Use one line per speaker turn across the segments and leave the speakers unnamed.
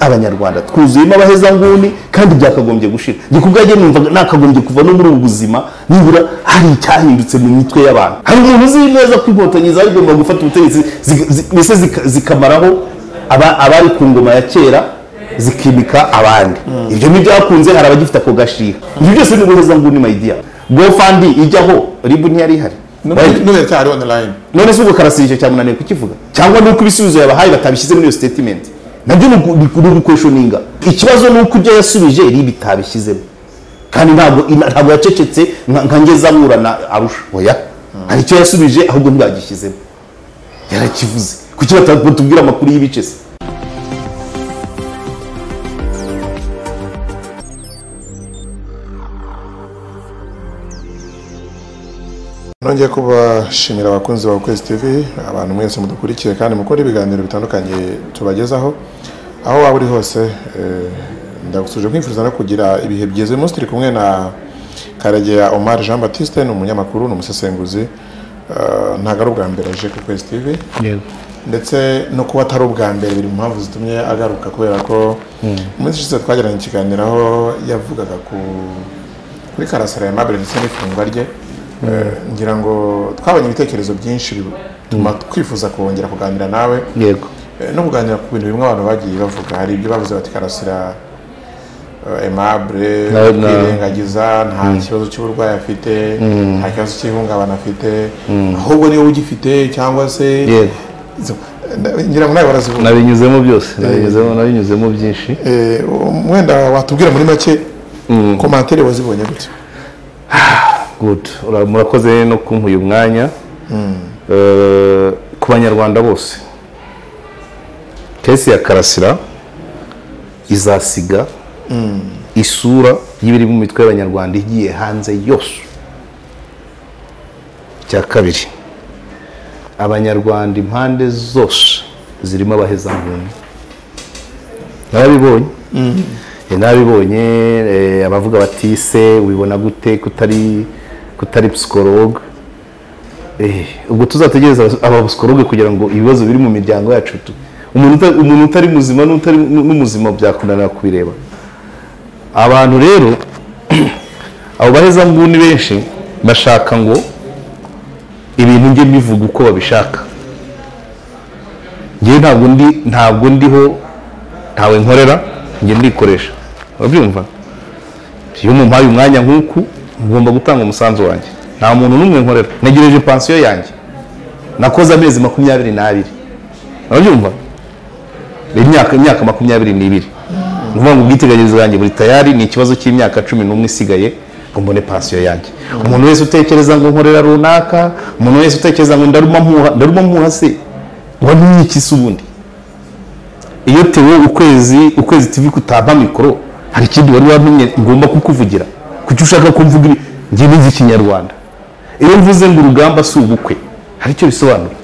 abanyarwanda twuzuyemo abahezanguni kandi byakagombye gushira. Njye kubwanjye numva nakagombye kuva no muri ubu buzima nibura hari icyahindutse mu mitwe y'abantu. Hari umuntu uzi neza ko inkotanyi zari zigomba gufata ubutegetsi mbese zika- zikamaraho aba- abari ku ngoma ya kera zikimika abandi. Ibyo ntibyakunze hari abagifite ako gashiha ibyo byose ni ubuhezanguni mayidiya gofandi ijyaho ribu ntiyari ihari.
None cyari online
none se ubwo karasira icyo cyamunaniye kukivuga. Cyangwa nuko ibisubizo yabahaye batabishyize muri iyo statement. Na byo ni ugukweshoninga ikibazo ni uko ibyo yasubije ribi bitabishyizemo kandi ntabwo ntabwo yacecetse nka ngeze aburana arusha. Oya. Hari icyo yasubije ahubwo ntibagishyizemo yarakivuze. Kuki batubwira amakuru y'ibice se?
Nongeye kubashimira abakunzi ba Ukwezi TV abantu mwese mudukurikiye kandi mukora ibiganiro bitandukanye tubagezaho. Aho waba uri hose eh, ndagusuje kwifuriza no kugira ibihe byiza. Uyu munsi turi kumwe na Karegeya Omar Jean Baptiste ni umunyamakuru ni umusesenguzi. Eh, ntabwo ari ubwa mbere aje ku Ukwezi TV ndetse no kuba atari ubwa mbere biri mu mpamvu zitumye agaruka kubera ko mu minsi ishize twagiranye ikiganiro aho yavugaga ku kuri karasara ya mabere ndetse n'ifungwa rye. Ngira ngo twabonye ibitekerezo byinshi bituma twifuza kongera kuganira nawe.
Yego.
Eh, no kuganira ku bintu bimwe abantu bagiye bavuga hari ibyo bavuze bati karasira eh,
Na- na-
kwirengagiza nta kibazo cy'uburwayi afite nta kibazo cy'ihungabana afite ahubwo ni we ugifite cyangwa se eh, ngira ngo nawe barazivuga
nabinyuzemo byose nabinyuzemo byinshi.
Eh, wenda watubwira muri make komantere wazibonye
Ura- murakoze no kumpa uyu mwanya Eh, ku banyarwanda bose. Kesi ya karasira izasiga isura y'ibiri mu mitwe y'abanyarwanda igiye hanze yose. Cya kabiri abanyarwanda impande zose zirimo abahezanguni. Narabibonye. Eh, nabibonye eh, abavuga bati se wibona gute kutari kutari psikologe Eh, ubwo tuzategereza abapsikologe kugira ngo ibibazo biri mu miryango yacu tu- umuntu uta- umuntu utari muzima n'utari n'umuzima byakunanira kubireba. Abantu rero abo bahezanguni benshi bashaka ngo ibintu njye bivuga uko babishaka. Njyewe ntabwo ndi ntabwo ndiho ntawe nkorera njye ndikoresha urabyumva? Iyo mumpaye umwanya nk'uku ngomba gutanga umusanzu wanjye. Nta muntu n'umwe nkorera. Ntegereje pansiyo yanjye. Nakoze amezi makumyabiri n'abiri. Urabyumva? Imyaka imyaka makumyabiri n'ibiri. Ni ukuvuga ngo ubwiteganyirize bwanjye buri tayari ni ikibazo cy'imyaka cumi n'umwe isigaye ngo mbone pansiyo yanjye. Umuntu wese utekereza ngo nkorera runaka umuntu wese utekereza ngo ndaruma mpuha se wamenye iki se ubundi? Iyo tewe ukwezi ukwezi tv kutampa mikoro hari ikindi wari wamenye ngomba kukuvugira. Kuki ushaka ko mvuga njye nizi ikinyarwanda. Iyo mvuze ngo urugamba si ubukwe hari icyo bisobanura?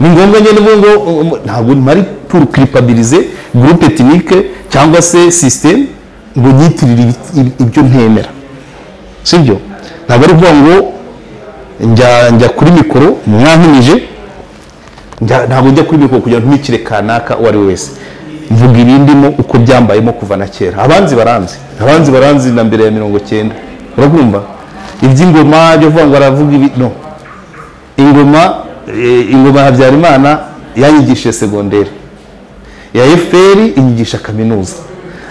Ni ngombwa nyine ngo ntabwo mpari pour culpabiliser groupe ethnique cyangwa se système ngo nyitirire ibyo ntemera. Sibyo ntabwo ari ukuvuga ngo njya kuri mikoro mwantumije Njya- ntabwo njya kuri mikoro kugira ngo ntumikire kanaka uwo ari we wese. Mvuga ibindimo uko byambayemo kuva na kera. Abanzi baranzi. Abanzi baranzi na mbere ya mirongo cyenda urabwumva iby'ingoma byo kuvuga ngo aravuga ibi no. Ingoma eh, ingoma ya habyarimana yanyigishije segonderi. Ya fpr inyigisha kaminuza.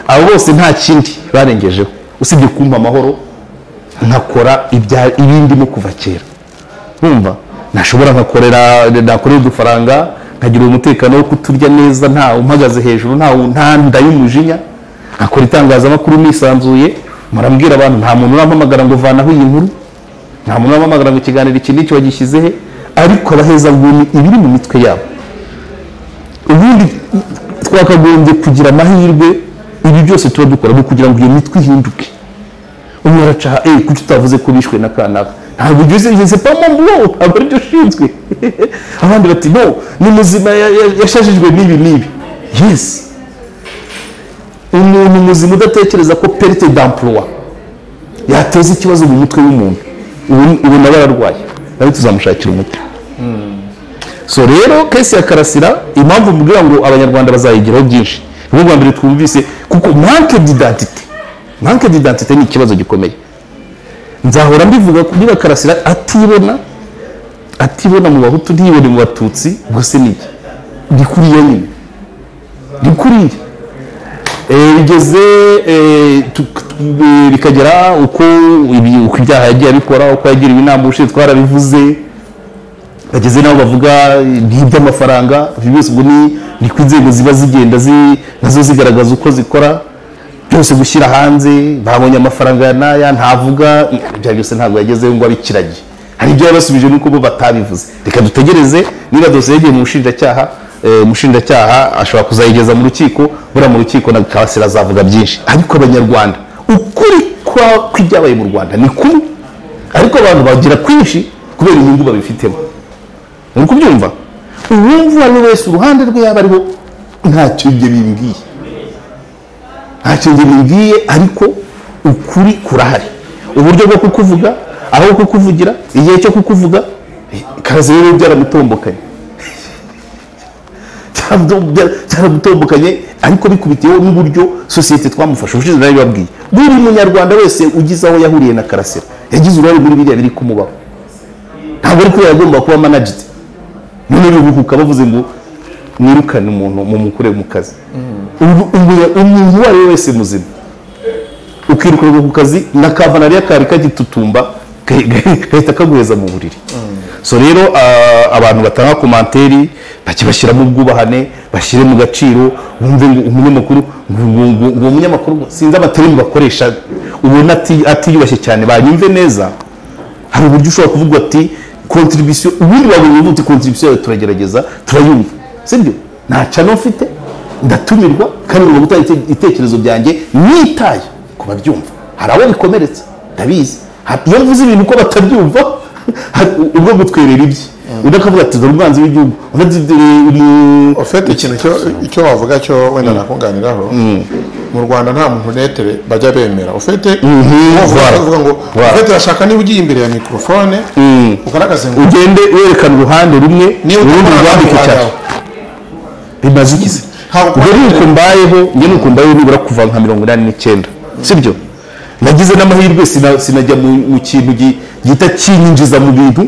Abo bose nta kindi barengejeho. Usibye kumpa amahoro nkakora ibindimo kuva kera. Urumva ntashobora nkakorera nakorera udufaranga nkagira umutekano wo kuturya neza nta umpagaze hejuru nta nda y'umujinya. Nkakora itangazamakuru nisanzuye murambwira abantu nta muntu urampamagara ngo vanaho iyi nkuru. Nta muntu urampamagara ngo ikiganiro iki n'iki wagishyize he? Ariko abahezanguni ibiri mu mitwe yabo. Ubundi twakagombye kugira amahirwe ibi byose tuba dukora ni ukugira ngo iyo mitwe ihinduke. Umwe araca eh kuki utavuze ko bishwe na kanaka? Ntabwo ibyo uzi c'est pas mon boulot ntabwo ari byo ushinzwe abandi bati no ni muzima ya- ya- yashajijwe n'ibi n'ibi yes. Umuntu muzima udatekereza ko perte d'emploi yateza ikibazo mu mutwe w'umuntu ubu nawe ararwaye nawe tuzamushakira umuti so rero kesi ya karasira impamvu mbwira ngo abanyarwanda bazayigiraho byinshi ubwo bwa mbere twumvise kuko manque d'identité manque d'identité ni ikibazo gikomeye nzahora mbivuga niba karasira atibona atibona mu bahutu ntiyibone mu batutsi ubwo se ni kuriya nyine. Ni kuriya Eh, bigeze eh, bikagera uko ibyaha yagiye abikora uko yagiriwe inama ubushize twarabivuze. Bageze n'aho bavuga n'iby'amafaranga byose ubwo ni ko inzego ziba zigenda zi- na zo zigaragaza uko zikora. Byose gushyira hanze babonye amafaranga ya n'aya ntavuga ibyo byose ntabwo yagezeho ngo abikirage hari ibyo yabasubije nuko bo batabivuze. Reka dutegereze niba dosiye yagiye mu bushinjacyaha eh, umushinjacyaha ashobora kuzayigeza mu rukiko buriya mu rukiko na karasira azavuga byinshi. Ariko abanyarwanda ukuri kw'ibyabaye mu rwanda ni kumwe ariko abantu bagira kwinshi kubera inyungu babifitemo. Uri kubyumva? Uwumva uwo ari we wese uruhande rwe yaba ariho ntacyo ibyo bimbwiye ibyo bimbwiye ariko ukuri kurahari. Uburyo bwo kukuvuga aho kukuvugira igihe cyo kukuvuga kazi rero byaramutombokanye. Cyaramutombokanye ariko bikubitiyeho n'uburyo sosiyete twamufashe. Ubushize nawe babwiye buri munyarwanda wese ugize aho yahuriye na karasira. Yagize uruhare muri biriya biri kumubaho. Ntabwo ari kubera agomba kuba managed. None bihuhuka bavuze ngo mwirukane umuntu mumukure mu kazi. Ubu- umuntu uwo ari we wese muzima. Ukirukanwa ku kazi na kavanariya kari kagitutumba gahi- gahita kaguheza mu buriri. So rero ah, abantu batanga komanteri bajye bashyiramo ubwubahane bashyire mu gaciro bumve ngo umunyamakuru uwo munyamakuru sinzi amaterimi bakoresha ubona ati- atiyubashye cyane. Banyumve neza hari uburyo ushobora kuvuga ati kontribisiyo ubundi wabonye uvuga uti kontribisiyo turagerageza turayumva. Sibyo nta cano mfite ndatumirwa kandi ngomba gutanga ite- ibitekerezo byanjye nitaye ku babyumva. Hari abo bikomeretsa ndabizi. Iyo mvuze ibintu uko batabyumva ubwo gutwerera ibye. Undi akavuga ati dore umwanzi w'igihugu. Umu-
ufite ikintu cyo icyo wavuga cyo wenda nakunganiraho? Mu rwanda nta muntu netere bajya bemera. Ufite
voilà.
uvuga ngo ufite urashaka niba ugiye imbere ya mikorofone ugaragaze ngo
ugende werekana uruhande rumwe
Niba
urundi rwandike cyane bimaze
Ntabwo
ubwo
ukora-
nuko mbayeho njye nuko mbayeho nibura kuva nka mirongo inani n'icyenda. Sibyo? Nagize n'amahirwe sina- sinajya mu kintu gi- gihita kinyinjiza mu bintu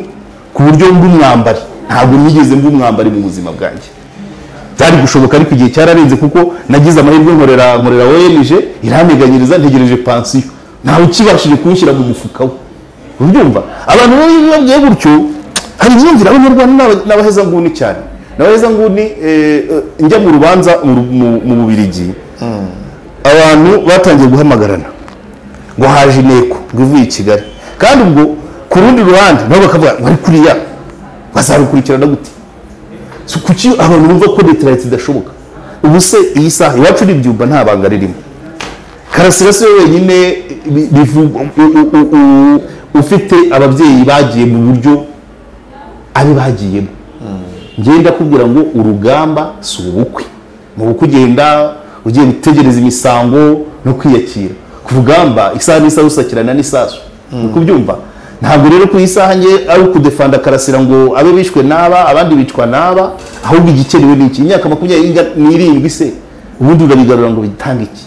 ku buryo mba umwambari. Ntabwo nigeze mba umwambari mu buzima bwanjye. Byari gushoboka ariko igihe cyararenze kuko nagize amahirwe nkorera nkorera ONG irameganyiriza ntegereje pansiyo. Ntawe ukibashije kuwushyira mu mufuka we. Ubyumva? Abantu babwiye gutyo hari imyumvire abanyarwanda n'aba- n'abahezanguni cyane. N'abahezanguni eh, eh, njya mu rubanza mu bubirigi abantu batangiye guhamagarana ngo haje inteko ngo ivuye i kigali. Kandi ubwo ku rundi ruhande nabo bakavuga ngo ari kuriya bazarukurikirana gute? Kuki abantu bumva ko leta idashoboka? Ubu se iyi saha iwacu n'ibyumba nta banga ririmo. Karasira si we wenyine ufite ababyeyi bagiye mu buryo ari bagiyemo. Ngenda kubwira ngo urugamba si ubukwe. Mu bukwe ugenda ugiye gutegereza imisango no kwiyakira. Ku rugamba isaha n'isaha usakirana n'isasu. Ni kubyumva ntabwo rero ku isaha nge ari ukudefanda karasira ngo abe bishwe n'aba abandi bicwa n'aba ahubwo igikenewe ni iki imyaka makumyabiri n'irindwi se ubundi urabigarura ngo bitange iki?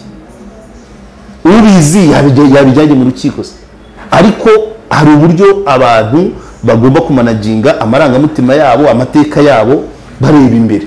Ubizi yabijya- yabijyanye mu rukiko se. Ariko hari uburyo abantu bagomba kumanaginga amarangamutima yabo amateka yabo bareba imbere.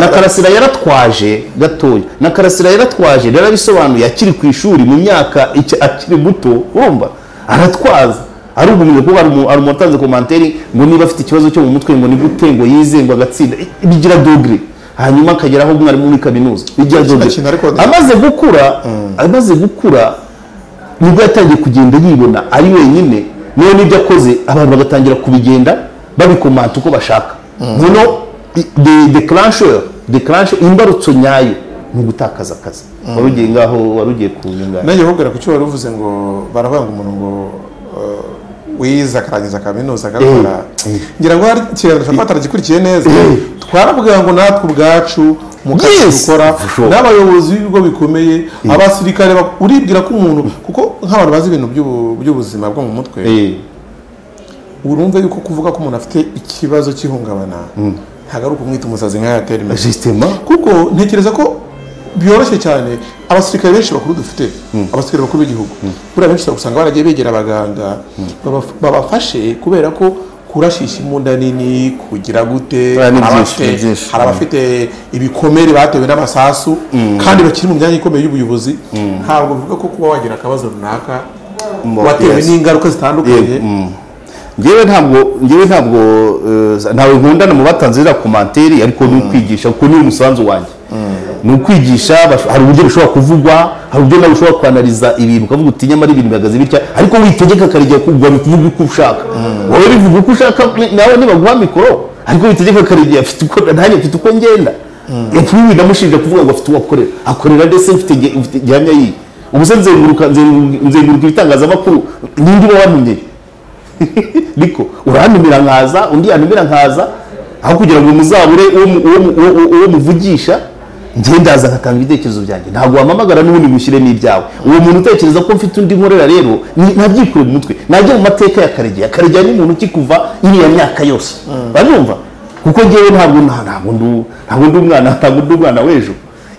Na karasira yaratwaje gatoya. Na karasira yaratwaje yarabisobanuye akiri ku ishuri mu myaka akiri muto urumva? Aratwaza. Arugumye kuko hari umu- hari umuntu watanze komanteri ngo niba afite ikibazo cyo mu mutwe ngo ni gute ngo yize ngo agatsinda. Bigira dogere hanyuma akageraho umwarimu muri kaminuza. Bigira dogere amaze gukura amaze gukura ni bwo yatangiye kugenda yibona ari wenyine. Niyo n'ibyo akoze abantu bagatangira kubigenda babikomanta uko bashaka. Noneho de declencheur declencheur imbarutso nyayo ni ugutakaza akazi. Wari ugiye ngaho wari ugiye ku nyunganizi
nanjye kubwira ku cyo wari uvuze ngo baravuga ngo umuntu ngo uh, wize akarangiza kaminuza agakora ngira ngo hari ikiganiro cya bataragikurikiye neza. Twaravuga ngo natwe ubwacu mu kazi dukora n'abayobozi b'ibigo bikomeye abasirikare bak- uribwira ko umuntu kuko nk'abantu bazi ibintu by'ubu- by'ubuzima bwo mu mutwe
Eh,
urumve yuko kuvuga ko umuntu afite ikibazo cy'ihungabana ntabwo ari ukumwita umusazi nka yatera imbere
justement
kuko ntekereza ko byoroshye cyane abasirikare benshi bakuru dufite abasirikare bakuru b'igihugu. Buriya benshi usanga baragiye begera abaganga babaf- babafashe kubera ko kurashisha imbunda nini kugira gute hari abafite- ibikomere batewe n'amasasu kandi bakiri mu myanya ikomeye y'ubuyobozi. Ntabwo bivuga ko kuba wagira akabazo runaka watewe n'ingaruka zitandukanye.
Mm. njyewe ntabwo njyewe ntabwo eh, ntawe nkundana mu batanze ziriya komanteri ariko ni ukwigisha kuko ni umusanzu wanjye. Ni ukwigisha hari uburyo bishobora kuvugwa hari uburyo nawe ushobora kwanariza ibintu ukavuga uti nyamara ibintu bihagaze bitya ariko witegeka akarijya kuvuga bivuga uko ushaka. Wowe bivuga uko ushaka nawe nibaguha mikoro ariko witegeka uko nanjye mfite uko ngenda. Yapfuye namushinja kuvuga ngo afite uwo akorera akorera ndetse mfite gihamya yiyi ubu se nzenguruka nzenguruka ibitangazamakuru ninde uba wantumye? Niko urantumira nkaza undi yantumira nkaza aho kugira ngo muzabure uwo mu- uwo mu- uwo- uwo muvugisha njye ndaza ngatanga ibitekerezo byanjye. Ntabwo wampamagara n'ubundi mushyire n'ibyawe. Uwo muntu utekereza ko mfite undi nkorera rero ntabyikure mu mutwe. Najya mu mateka ya karegeya. Karegeya ni umuntu ukikuva iriya myaka yose? Uranyumva? Kuko ngewe ntabwo ndi umwana ntabwo ndi umwana w'ejo.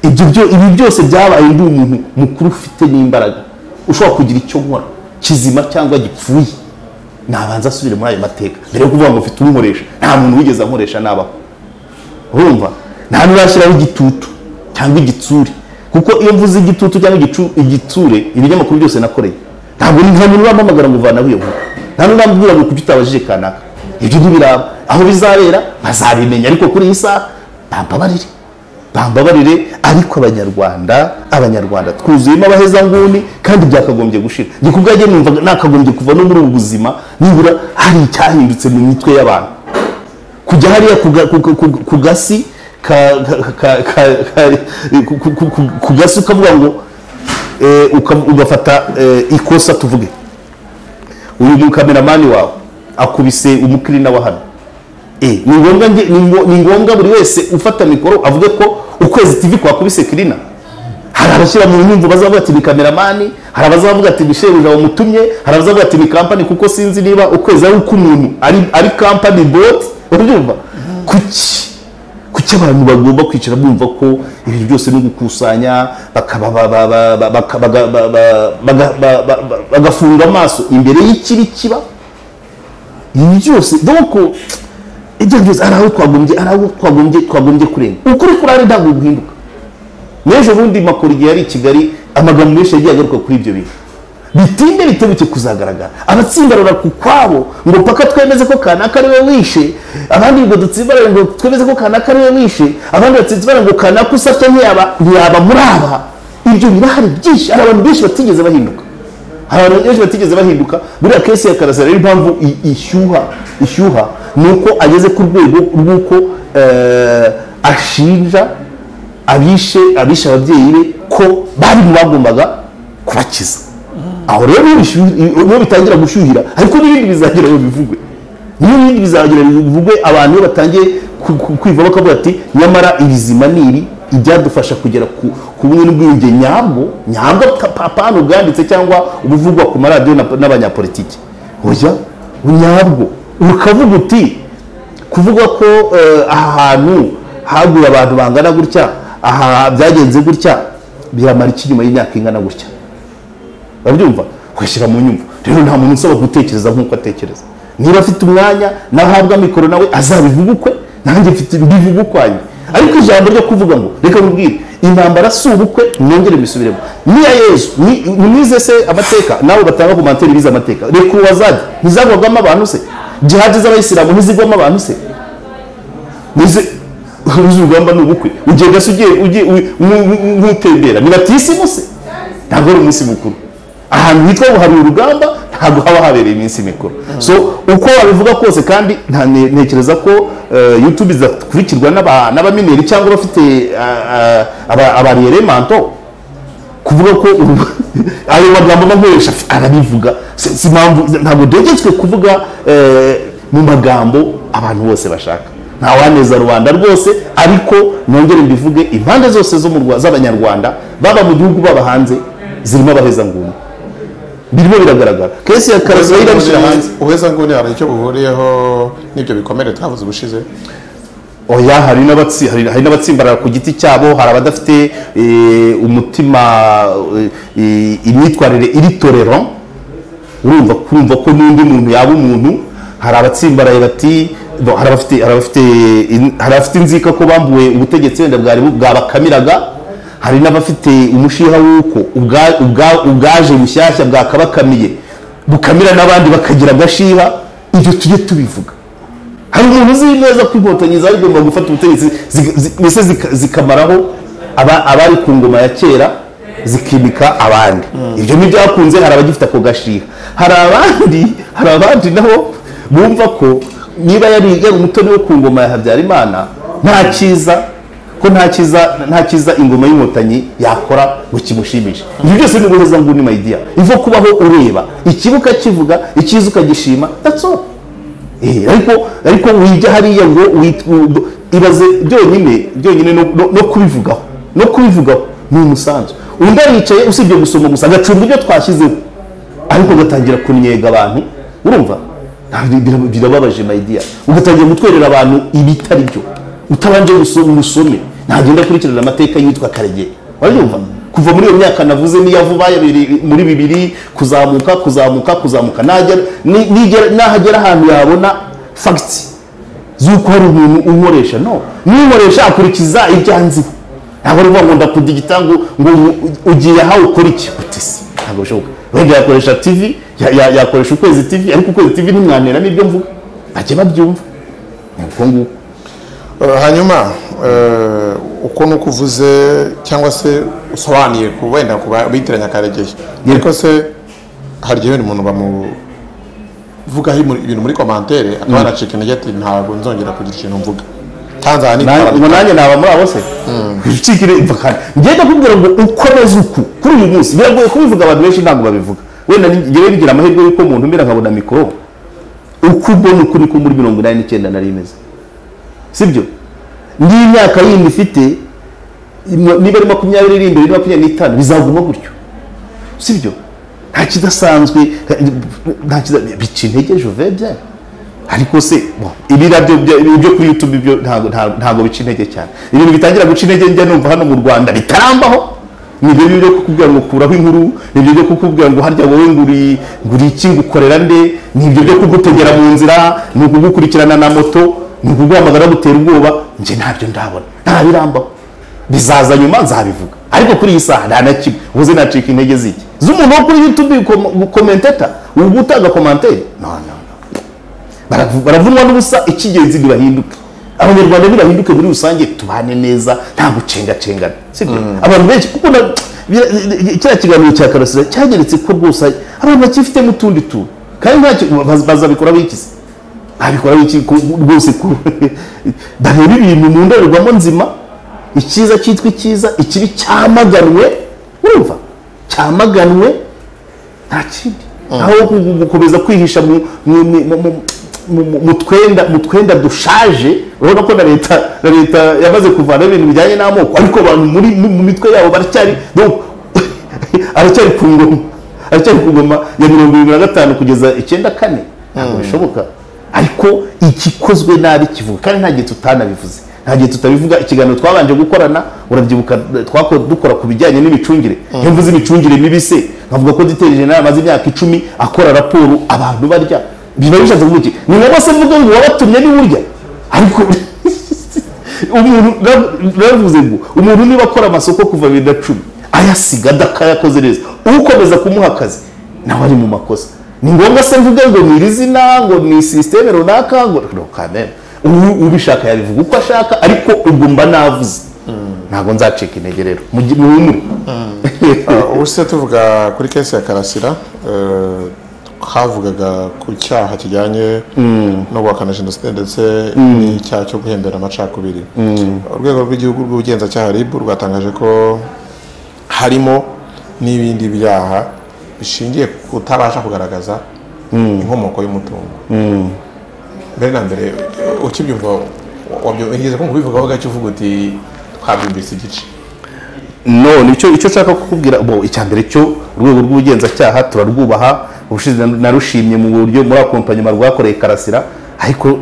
Ibyo byo ibi byose byabaye ndi umuntu mukuru ufite n'imbaraga. Ushobora kugira icyo nkora kizima cyangwa gipfuye. Nabanza asubire muri ayo mateka. Mbere yo kuvuga ngo mfite umukoresha nta muntu wigeze ankoresha nabaho urumva? Nta n'urashyiraho igitutu. Cyangwa igitsure. Kuko iyo mvuze igitutu cyangwa igitsure ibinyamakuru byose nakoreye. Ntabwo nta muntu urampamagara ngo vanaho iyo nkuru. Nta n'urambwira ngo kuki utabajije kanaka. Ibyo ntibiraba. Aho bizabera bazabimenya. Ariko kuri iyi saha bambabarire. Bambabarire ariko abanyarwanda abanyarwanda twuzuyemo abahezanguni kandi byakagombye gushira. Njye ku bwanjye numvaga nakagombye kuva no muri ubu buzima nibura hari icyahindutse mu mitwe y'abantu. Kujya hariya ku gasi ku- gasi ukavuga ngo eh, ugafata eh, ikosa tuvuge. Uyu mukameramani wawe. Akubise umukirina wa hano. Eh, ni ngombwa buri wese ufata mikoro avuge ko ukwezi tv kwakubise kirina. Hari abashyira mu nyumvo bazavuga ati ni kameramani. Hari abazavuga ati ni shebuja wamutumye. Hari abazavuga ati ni kampani kuko sinzi niba ukwezi ari uko umuntu ari kampani bot. Urabyumva kuki? Kuki abantu bagomba kwicara bumva ko ibintu byose ba- ba- bagafunga amaso imbere y'ikibi kiba ibi byose donc ibyo byose hari aho twagombye hari aho twagombye twagombye kurenga. Ukuri kurahari ntabwo guhinduka. N'ejo bundi makuru igihe yari i kigali amagambo menshi yagiye agaruka kuri ibyo bintu. Bitinde bitebuke kuzagaragara. Abatsimbarara ku kwabo ngo paka twemeze ko kanaka ari we wishe. Abandi ngo dutsimbarare ngo twemeze ko kanaka ari we wishe. Abandi batsimbarare ngo kanaka usatse ntiyaba muri aba. Ibyo birahari byinshi. Hari abantu benshi batigeze bahinduka. Hari abantu benshi batigeze bahinduka. Buriya kesi ya karasira rero impamvu ishyuha ishyuha ni uko ageze ku rwego rw'uko eh, ashinja abishe abishe ababyeyi be ko bari mu bagombaga kubakiza. Aho rero iyo bitangira gushyuhira ariko n'ibindi bizagira ngo bivugwe. N'ibindi bizagira bivugwe abantu iyo batangiye kwiva bakavuga ati nyamara ibizima ni iri ibyadufasha kugera ku bumwe n'ubwiyunge nyabwo nyabwo apana ubwanditse cyangwa ubuvugwa ku maradiyo na- n'abanyapolitiki. Oya nyabwo ukavuga uti kuvuga ko eh, aha hantu haguye abantu bangana gutya aha byagenze gutya biramara iki nyuma y'imyaka ingana gutya? Urabyumva ugashyira mu nyumva rero nta muntu usaba gutekereza nk'uko atekereza niba afite umwanya nahabwa mikoro nawe azabivuga ukwe nanjye mfite mbivuga ukwanjye ariko ijambo ryo kuvuga ngo reka mubwire intambara si ubukwe mwongere mbisubiremo niya yezu ni- nimwize se amateka nawe batanga komantere bize amateka reka uwazadi ntizagwagamo abantu se jihadi z'abayisilamu ntizigwamo abantu se uzi urugamba ni ubukwe ugenda se ugiye nk'utembera ni batisimu se ntabwo ari umunsi mukuru ahantu hitwa ngo hari urugamba ntabwo haba habereye iminsi mikuru. So uko wabivuga kose kandi ntekereza ko eh, youtube izakurikirwa n'aba- n'abamineri cyangwa abafite abarieremanto kuvuga ko ayo magambo bakoresha arabivuga. Ntabwo dogetswe kuvuga eh, mu magambo abantu bose bashaka. Nta waneza rubanda rwose ariko nongere mbivuge impande zose z'abanyarwanda baba mu gihugu baba hanze zirimo abahezanguni birimo biragaragara. Kesi ya karasira irabishyira hanze
ubuheza nguni hari icyo buhuriyeho n'ibyo bikomere twavuze ubushize.
Oya hari n'abatsi- hari n'abatsimbarara ku giti cyabo hari abadafite eh, umutima eh, imyitwarire iri torero. Urumva kumva ko n'undi muntu yaba umuntu. Hari abatsimbaraye bati hari abafite inzika ko bambuwe ubutegetsi wenda bwabakamiraga. Hari n'abafite umushiha w'uko ubwa- ubwa- ubwaje bushyashya bwakabakamiye bukamira n'abandi bakagira agashiha ibyo tujye tubivuga. Hari umuntu uzi neza ko inkotanyi zari zigomba gufata ubutegetsi mbese zika- zikamaraho aba- abari ku ngoma ya kera zikimika abandi. Ibyo ntibyakunze hari abagifite ako gashiha. Hari abandi hari abandi nabo bumva ko niba yari umutoni wo ku ngoma ya habyarimana nta cyiza ko nta cyiza ingoma y'inkotanyi yakora ngo kimushimishe. Ibyo byose ni ubuheza nguni mayidiya ivo kubaho ureba. Ikibuga kivuga icyiza ukagishima all. Eh, ariko ariko wijya hariya ngo ibaze byonyine byonyine no, kubivugaho. No kubivugaho. Ni umusanzu. Undi aricaye usibye gusoma gusa agacunga ibyo twashyizeho ariko ugatangira kunyega abantu urumva? Birababaje mayidiya ugatangira gutwerera abantu ibitari byo. Utabanje gusoma umusome ntagenda akurikirana amateka y'uwitwa karegeye urabyumva kuva muri iyo myaka navuze n'iya vuba muri bibiri kuzamuka kuzamuka kuzamuka. Nahagera ahantu yabona fagiti z'uko hari umuntu unkoresha. No n'unkoresha akurikiza ibyo anziho ntabwo ari ngo ndakudigita ngo ngo ugiye aho ukora iki? Uti si ntabwo bishoboka. Wenda yakoresha ya- yakoresha ukwezi tv ariko ukwezi tv ntimwanera n'ibyo mvuga. Bajye babyumva. Ni uko nguko.
Eh, hanyuma eh, uko nuko uvuze cyangwa se usobanuye ku wenda ku bitiranya karegeye ariko se hari igihe umuntu bamuvugaho ibintu muri komantere akaba yanacika intege ati ntabwo nzongera kugira ikintu mvuga. Tanzania
Nanjye- naba muri abo se? Ucikire imvakana ngenda kubwira ngo ukomeze uku kuri uyu munsi. Biragoye kubivuga abantu benshi ntabwo babivuga. Wenda ni- njyewe bigira amahirwe y'uko umuntu mbera nkabona mikoro uko ubona ukuri ko muri mirongo inani n'icyenda nari imeze sibyo? N'imyaka yindi ifite niba ari makumyabiri iri imbere makumyabiri n'itanu bizaguma gutyo. Sibyo? Nta kidasanzwe bica intege juve bya ariko se ibira byo kuri youtube byo ntabwo bica intege cyane. Ibintu bitangira guca intege njya numva hano mu rwanda bitarambaho. Ni ibyo byo kukubwira ngo kuraho inkuru ni ibyo byo kukubwira ngo harya wowe ngo uri ngo uri iki ngo ukorera nde? Ni ibyo byo kugutegera mu nzira ni ukugukurikirana na moto. Ni ukuguhamagara gutera ubwoba njye ntabyo ndabona. Nta birambaho bizaza nyuma nzabivuga. Ariko kuri iyi saha nta na kimwe. Ubuze nacika intege ziki? Z'umuntu wo kuri youtube komenteta ubu gutanga komantere baravunwa n'ubusa icy'ingenzi ntibahinduke abanyarwanda ntibahinduke muri rusange tubane neza nta gucengacengana. Sibyo? Abantu benshi kuko kiriya kiganiro cya karasira cyageretse ko rwose abantu bakifitemo utundi tuntu. Kandi ntacyo baz- bazabikoraho iki se babikoraho iki rwose ku- bareba ibintu mu ndorerwamo nzima icyiza cyitwa icyiza ikibi cyamaganwe urumva? Cyamaganwe nta kindi. Aho gu- gu- gukomeza kwihisha mu- twenda mu twenda dushaje urabona ko na leta na leta yamaze kuvana ibintu bijyanye n'amoko ariko abantu muri mu mitwe yabo baracyari aracyari ku ngoma aracyari ku ngoma ya mirongo irindwi na gatanu kugeza icyenda kane. Ntabwo bishoboka. Ariko igikozwe nabi kivuga. Kandi nta gihe tutanabivuze. Nta gihe tutabivuga ikiganiro twabanje gukorana urabyibuka dukora ku bijyanye n'imicungire. Iyo mvuze imicungire mibi se nkavuga ko duteri jenerali amaze imyaka icumi akora raporo abantu barya. Biba bishatse kuvuga iki? Ni ngombwa se mvuga ngo wabatumye ni burya? Ariko umuntu navuze ngo umuntu niba akora amasoko kuva bibiri na cumi ayasiga adakayakoze neza. Ukomeza kumuha akazi nawe ari mu makosa. Ni ngombwa se mvuge ngo ni iri zina ngo ni sisiteme runaka ngo kamere ubu ubishaka yabivuga uko ashaka ariko ubwo mba navuze. Ntabwo nzacika intege rero. Muhumure
ubu se tuvuga kuri kesi ya karasira eh, havugaga ku cyaha kijyanye no guhakana jenoside ndetse n'icyaha cyo guhembera amacakubiri. Urwego rw'igihugu rw'ubugenzacyaha rib rwatangaje ko harimo n'ibindi byaha bishingiye ku kutabasha kugaragaza inkomoko y'umutungo. Mbere na mbere ukibyumva wigeze kumva ubivugaho gake uvuga uti twabyumvise igice.
None icyo icyo nshaka kukubwira bo icya mbere cyo urwego rw'ubugenzacyaha turarwubaha ubushize narushimye mu buryo muri akompanyuma rwakoreye karasira ariko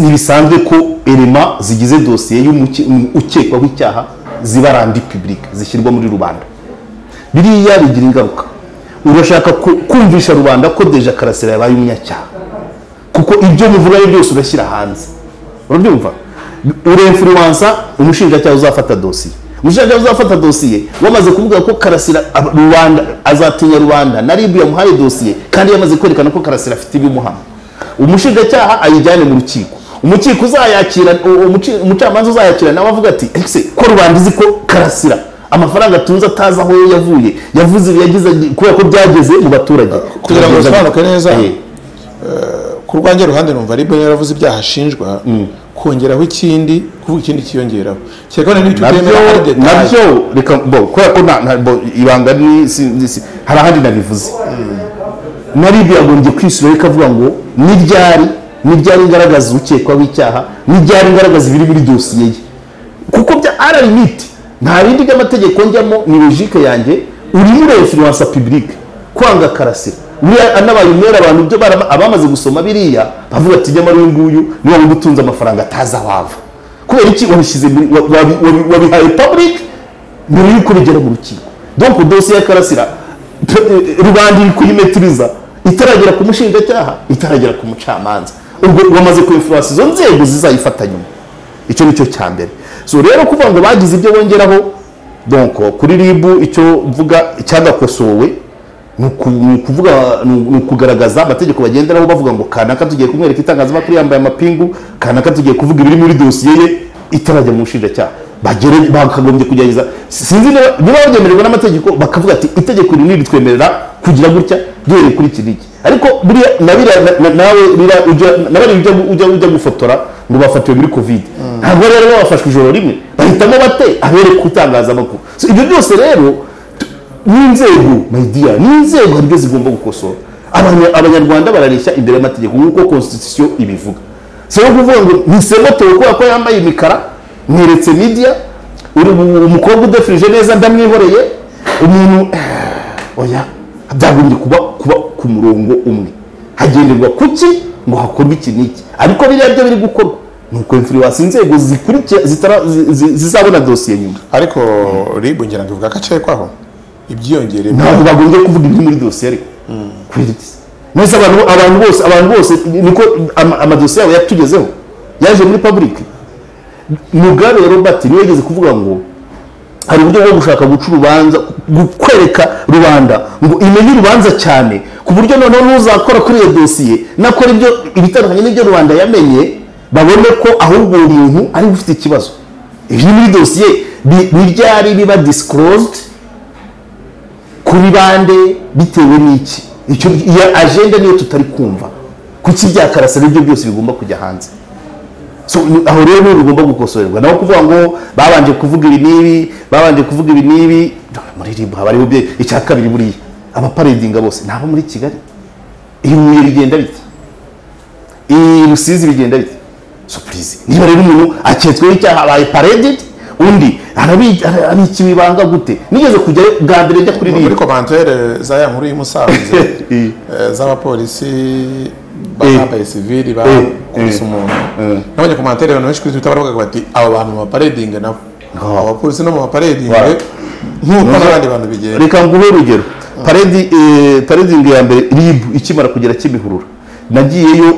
ntibisanzwe ko elema zigize dosiye y'umuke- ukekwaho icyaha ziba randi public zishyirwa muri rubanda. Biriya bigira ingaruka. Urashaka ku- kumvisha rubanda ko deja karasira yabaye umunyacyaha. Kuko ibyo muvuga ari byose urashyira hanze. Urabyumva? Uremfuriwansa umushinjacyaha uzafata dosiye. Umushinjacyaha uzafata dosiye wamaze kuvuga ko karasira rubanda azatinya rubanda. Na ribu yamuhaye dosiye kandi yamaze kwerekana ko karasira afite ibimuhama. Umushinjacyaha ayijyane mu rukiko. Umukiko uzayakira umucamanza uzayakira nawe avuga ati ese ko rubanda izi ko karasira amafaranga atunze atazi aho yavuye. Yavuze yagize kubera ko byageze mu baturage.
Kugira ngo bisobanuke neza
Eh.
ku rwanjye ruhande numva ribu yaravuze ibyaha ashinjwa kongeraho ikindi kuvuga ikindi kiyongeraho. Kereka n'icyo
na byo
utemera ari detaye
na byo reka bo kubera ko ibanga ni hari ahandi nabivuze. Na ribu yagombye kwisura ikavuga ngo n'iryari n'iryari igaragaza ukekwaho icyaha n'iryari igaragaza ibiri muri dosiye ye? Kuko bya ara limiti nta bindi by'amategeko njyamo ni logike yanjye urimo urefluensa public kwanga karasira. Anabaye umwere abantu byo barama- abamaze gusoma biriya bavuga ati nyamara uyu nguyu ni we wundi utunze amafaranga atazi aho ava. Kubera iki? Wabishyize wabihaye public mbere y'uko bigera mu rukiko. Donc dosiye ya karasira eh, rubanda iri kuyimetiriza. Itaragera ku mushinjacyaha itaragera ku mucamanza. Ubwo bamaze kuinfluence izo nzego zizayifata nyuma. Icyo ni cyo cya mbere. So rero kuvuga ngo bagize ibyo bongeraho donc kuri ribu icyo mvuga cyagakosowe ni uku- ni ukuvuga ni ukugaragaza amategeko bagenderaho bavuga ngo kanaka tugiye kumwereka itangazamakuru yambaye amapingu kanaka tugiye kuvuga ibiri muri dosiye ye itarajya mu bushinjacyaha bakagombye kugerageza sinzi niba babyemererwa n'amategeko bakavuga ati itegeko iri niritwemerera kugira gutya duhereye kuri iki n'iki. Ariko buriya nawe ujya ujya gufotora ngo bafatiwe muri covid. Ntabwo rero bafashwe ijoro rimwe. Bahitamo bate? Abereye ku itangazamakuru ibyo byose rero n'inzego mayidiya n'inzego hari ibyo zigomba gukosora. Abanya- abanyarwanda barareshya imbere y'amategeko nk'uko constitution ibivuga. Si no kuvuga ngo ntisemotewe kubera ko yambaye imikara mweretse media uri mu- umukobwa udefirije neza ndamwihoreye. Umuntu oya byagombye kuba kuba ku murongo umwe. Hagenderwa ku ki ngo hakorwe iki n'iki? Ariko biriya byo biri gukorwa. Ni influence inzego zizabona dosiye nyuma.
Ariko ribu ngira ngo ivuga ko akekwaho ibyiyongereye.
Ntabwo bagombye kuvuga ibiri muri dosiye ariko. Iki mwese abantu bose abantu bose niko ama- amadosiye yabo yatugezeho. Yaje muri public. Mugabe robert ni we yigeze kuvuga ngo hari uburyo bwo gushaka guca urubanza gu- kwereka rubanda ngo imenye urubanza cyane ku buryo noneho n'uzakora kuri iyo dosiye nakora ibyo ibitandukanye n'ibyo rubanda yamenye babone ko ahubwo uwo muntu ari ufite ikibazo. Ibiri muri dosiye ni ryari biba disclosed kuri bande bitewe n'iki? Iyo agenda niyo tutari kumva. Kuki bya karasira ibyo byose bigomba kujya hanze? ni- aho rero bigomba gukosorerwa. Naho kuvuga ngo babanje kuvuga ibi n'ibi babanje kuvuga ibi n'ibi muri ribu haba hariho icya kabiri buriya. Abaparedinga bose ni abo muri kigali. Iyi huye bigenda bite? Iyi rusizi bigenda bite? Please niba rero umuntu aketsweho icyaha abaye pareded undi arabi- ara- abikiwe ibanga gute? Nigeze kujya bwa mbere njya kuri
muri
ribu
komantere za ya nkuru
Eh.
eh, z'abapolisi
Eh.
bambaye sivili bakubise umuntu nabonye komantere abantu benshi kuri twitter baravuga bati abo bantu mu maparedinge nabo abapolisi no mu maparedinge
Wow.
nk'uko n'abandi bantu bigenda
reka nguhe urugero paredi eh, paredingi ya mbere ribu ikimara kugera kimihurura nagiyeyo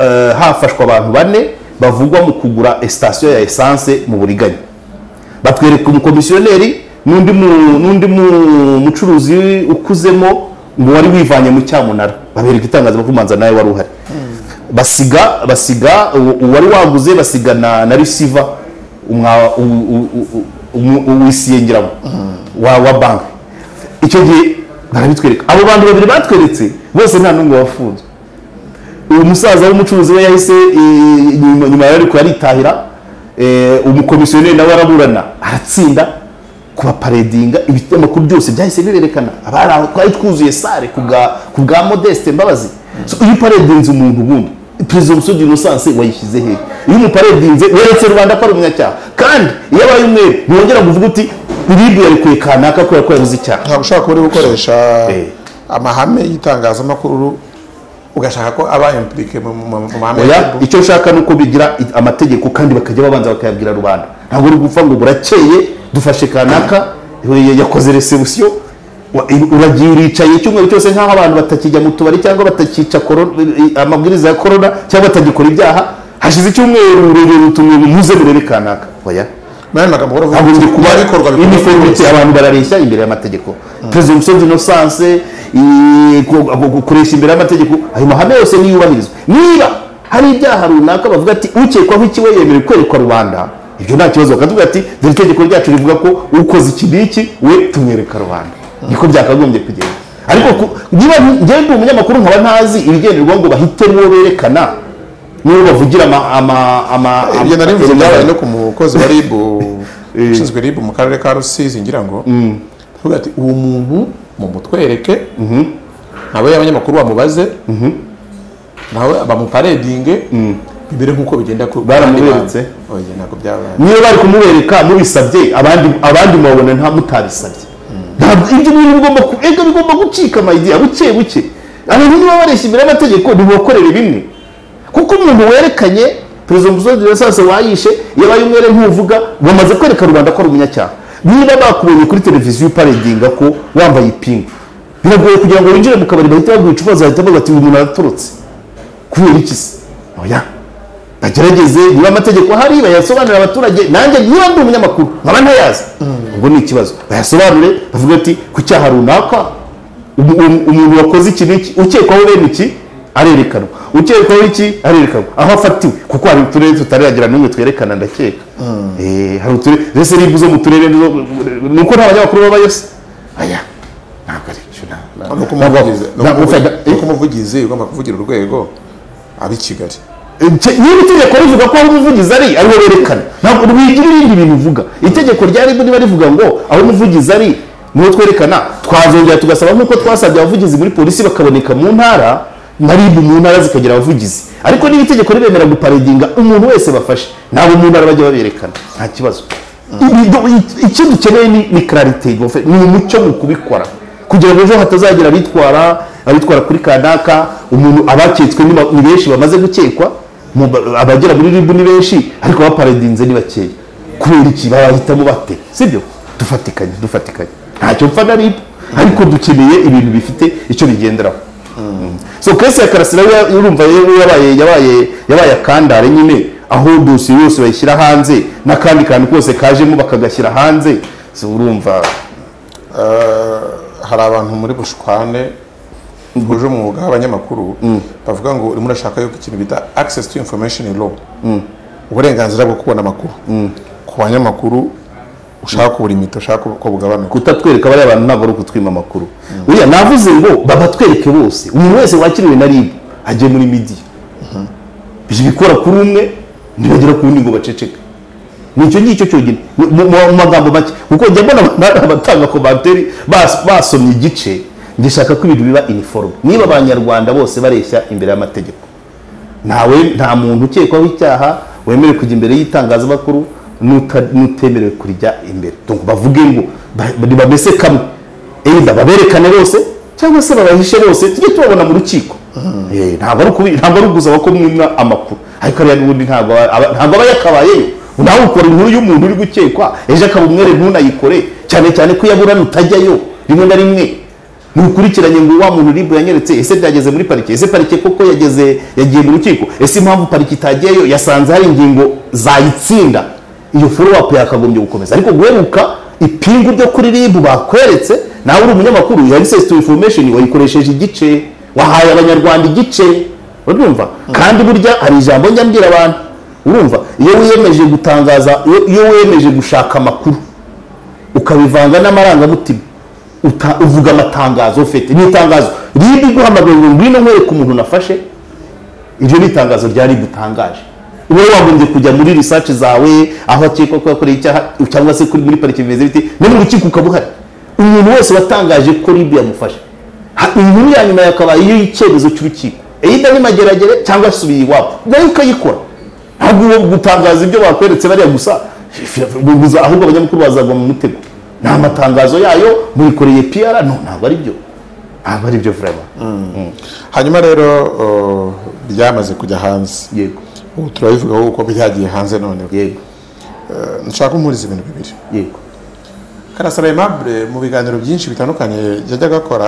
eh, hafashwe abantu bane bavugwa mu kugura sitasiyo ya esanse mu buriganya. Batwereka umukomisiyoneri n'undi mu- n'undi mu- mucuruzi ukuzemo ngo wari wivanye mu cyamunara. Babereka itangazamakuru manza nawe wari uhari. Basiga basiga uwari waguze basiga na na risiva wisiyengeramo wa banki icyo gihe barabitwereka. Abo bantu babiri batweretse bose nta n'umwe wafunzwe uwo musaza w'umucuruzi we yahise nyuma nyuma yari ariko yaritahira eh, umukomisiyoneri nawe araburana aratsinda. Kubaparedinga ibinyamakuru byose byahise birerekana abari aho twari twuzuye sare ku bwa modeste mbabazi. Iyo uparedinze umuntu ubundi presumption d'innocence wayishyize hehe iyo umuparedinze weretse rubanda ko ari umunyacyaha. Kandi iyo abaye umwere ntiwongera kuvuga uti iribu yarekuye kanaka kubera ko yabuze icyaha.
Ntabwo ushobora kuba uri gukoresha
Eh.
amahame y'itangazamakuru ugashaka ko aba impurike mu mahame
icyo nshaka ni uko bigira amategeko kandi bakajya babanza bakayabwira rubanda. Ntabwo uri gupfa ngo burakeye dufashe kanaka ya- yakoze resebusiyo uragiye uricaye icyumweru cyose nk'aho abantu batakijya mu tubari cyangwa batakica amabwiriza ya korona cyangwa batagikora ibyaha hashize icyumweru rurerure utumwe muze murebe kanaka. Oya. Hagombye kuba iniformite abantu barareshya imbere y'amategeko. Ku- ku- gukoresha imbere y'amategeko. Ayo mahame yose niyubahirizwa niba hari ibyaha runaka bavuga ati ukekwaho iki we yemerewe kwerekwa rubanda ibyo nta kibazo. Bakavuga ati dore itegeko ryacu rivuga ko ukoze iki n'iki we tumwereka rubanda. Niko byakagombye kugenda. Ariko niba njyewe ndi umunyamakuru nkaba ntazi ibigenderwaho ngo bahitemo berekana n'uwo bavugira ama
ibyo nari mvuze byabaye no ku mukozi wa ribu ushinzwe ribu mu karere ka rusizi ngira ngo avuga ati uwo muntu mumutwereke nawe abanyamakuru bamubaze nawe bamuparedinge bimere nk'uko bigenda
Baramuberetse? niyo bari kumubereka mubisabye abandi abandi mubabona nta mutabisabye. Ibyo bintu bigomba ega bigomba gucika amayidiya buke buke. Abantu niba bareshya imbere y'amategeko ntibakorere bimwe. Kuko umuntu werekanye presumption d'innocence wayishe yabaye umwere ntuvuga bamaze kwereka rubanda ko ari umunyacyaha. Niba bakubonye kuri televiziyo uparedinga ko wambaye ipingu biragoye kugira ngo winjire mu kabari bahita baguha icupa zahita bavuga ati uyu muntu araturutse kubera iki se? Oya. Bagerageze niba amategeko. Ahari bayasobanurire abaturage. Nanjye niba ndi umunyamakuru nkaba ntayazi. Ubwo ni ikibazo. Bayasobanure bavuga ati ku cyaha runaka umu- umu- umuntu wakoze iki n'iki? Ukekwaho bene iki arerekanwa ukekwaho iki arerekanwa aho afatiwe. Kuko hari uturere tutaragira n'umwe twerekana ndakeka. Eh, hari uturere mbese ribu zo mu turere ni uko nta banyamakuru babayo se aya ntabwo ari byo ntabwo-
umuvugizi umuvugizi ugomba kuvugira urwego ab'i kigali.
Niba itegeko rivuga ko aho umuvugizi ari ariho berekana ntabwo rwigira ibindi bintu uvuga. Itegeko rya ribu niba rivuga ngo aho umuvugizi ari ni ho twerekana. Twazongera tugasaba nk'uko twasabye abavugizi muri polisi bakaboneka mu ntara na ribu mu ntara zikagira abavugizi. Ariko niba itegeko ribemera guparedinga umuntu wese bafashe. Ntabwo mu ntara bajya baberekana. Nta kibazo. Icyo dukeneye ni clarite ni umucyo mu kubikora. Kugira ngo ejo hatazagira abitwara abitwara kuri kanaka umuntu abaketswe ni benshi bamaze gukekwa abagera muri ribu ni benshi ariko abaparedinze ni bakeya. Kubera iki? Babahitamo bate? Sibyo? Dufatikanye dufatikanye. Ntacyo mpfa na ribu. Ariko dukeneye ibintu bifite icyo bigenderaho. So kesi ya karasira urumva yabaye yabaye yabaye akandare nyine. Aho dosiye yose bayishyira hanze n'akandi kantu kose kajemo bakagashyira hanze. Urumva.
Hari abantu muri bushwane buje umwuga w'abanyamakuru bavuga ngo urimo urashaka yuko ikintu bita access to information law. Uburenganzira bwo kubona amakuru. Ku banyamakuru ushaka kubura imito ushaka ko bugabanuka
kutatwereka bariya bantu ntabwo ari ukutwima amakuru. Uriya navuze ngo babatwereke bose. Umuntu wese wakiriwe na ribu agiye muri midiya bikora kuri umwe ntibagera ku wundi ngo baceceke. Ni icyo ngicyo cyonyine mu mu- mu magambo make. Kuko njya mbona abatanga komantere bas- basomye igice ngishaka ko ibintu biba iniforume niba abanyarwanda bose bareshya imbere y'amategeko ntawe nta muntu ukekwaho icyaha wemerewe kujya imbere y'itangazamakuru n'utemerewe kurijya imbere. Bavuge ngo ba- ntibamese kamwe. Either baberekane bose cyangwa se babahishe bose tujye tubabona mu rukiko. Eh, ntabwo ari ugusaba ko mwimwa amakuru. Ariko ariya n'ubundi ntabwo aba- yakabayeyo. Nawe ukora inkuru y'umuntu uri gukekwa ejo akaba umwere ntunayikore cyane cyane ko yaburana utajyayo rimwe na rimwe. Ntukurikiranye ngo wa muntu ribu yanyeretse ese byageze muri parike? Ese parike koko yageze yagiye mu rukiko? Ese impamvu parike itagiyeyo? Yasanze hari ingingo zayitsinda. Iyo follow up yakagombye gukomeza. Ariko guheruka ipingu ryo kuri ribu bakweretse nawe uri umunyamakuru ya access to information wayikoresheje igice wahaye abanyarwanda igice. Urumva? Kandi burya hari ijambo njya mbwira abantu. Urumva? Iyo wiyemeje gutangaza iyo- wiyemeje gushaka amakuru ukabivanga n'amarangamutima. Uvuga amatangazo ufite ni itangazo ribu iguhamagaye ngo ngwino nkwereke umuntu nafashe. Iryo ni itangazo rya ribu utangaje wowe wagombye kujya muri research zawe aho akekwa ko yakoreye icyaha? Cyangwa se muri parike bimeze biti no mu rukiko ukaba uhari umuntu wese watangaje ko ribu yamufashe. Inkuru ya nyuma yakabaye iyo icyemezo cy'urukiko. Eyida ni mageragere cyangwa asubiye iwabo. Nayo ukayikora. Ntabwo gutangaza ibyo bakweretse bariya gusa. Ahubwo abanyamakuru bazagwa mu mutego. Ni amatangazo yayo muyikoreye piyara no ntabwo ari byo. Aba ari byo vraiment
hanyuma rero byamaze kujya hanze.
Yego.
Ubu turabivugaho uko byagiye hanze none
yego.
Nshaka kumpuriza ibintu bibiri.
Yego.
Karasara aimable mu biganiro byinshi bitandukanye yajyaga akora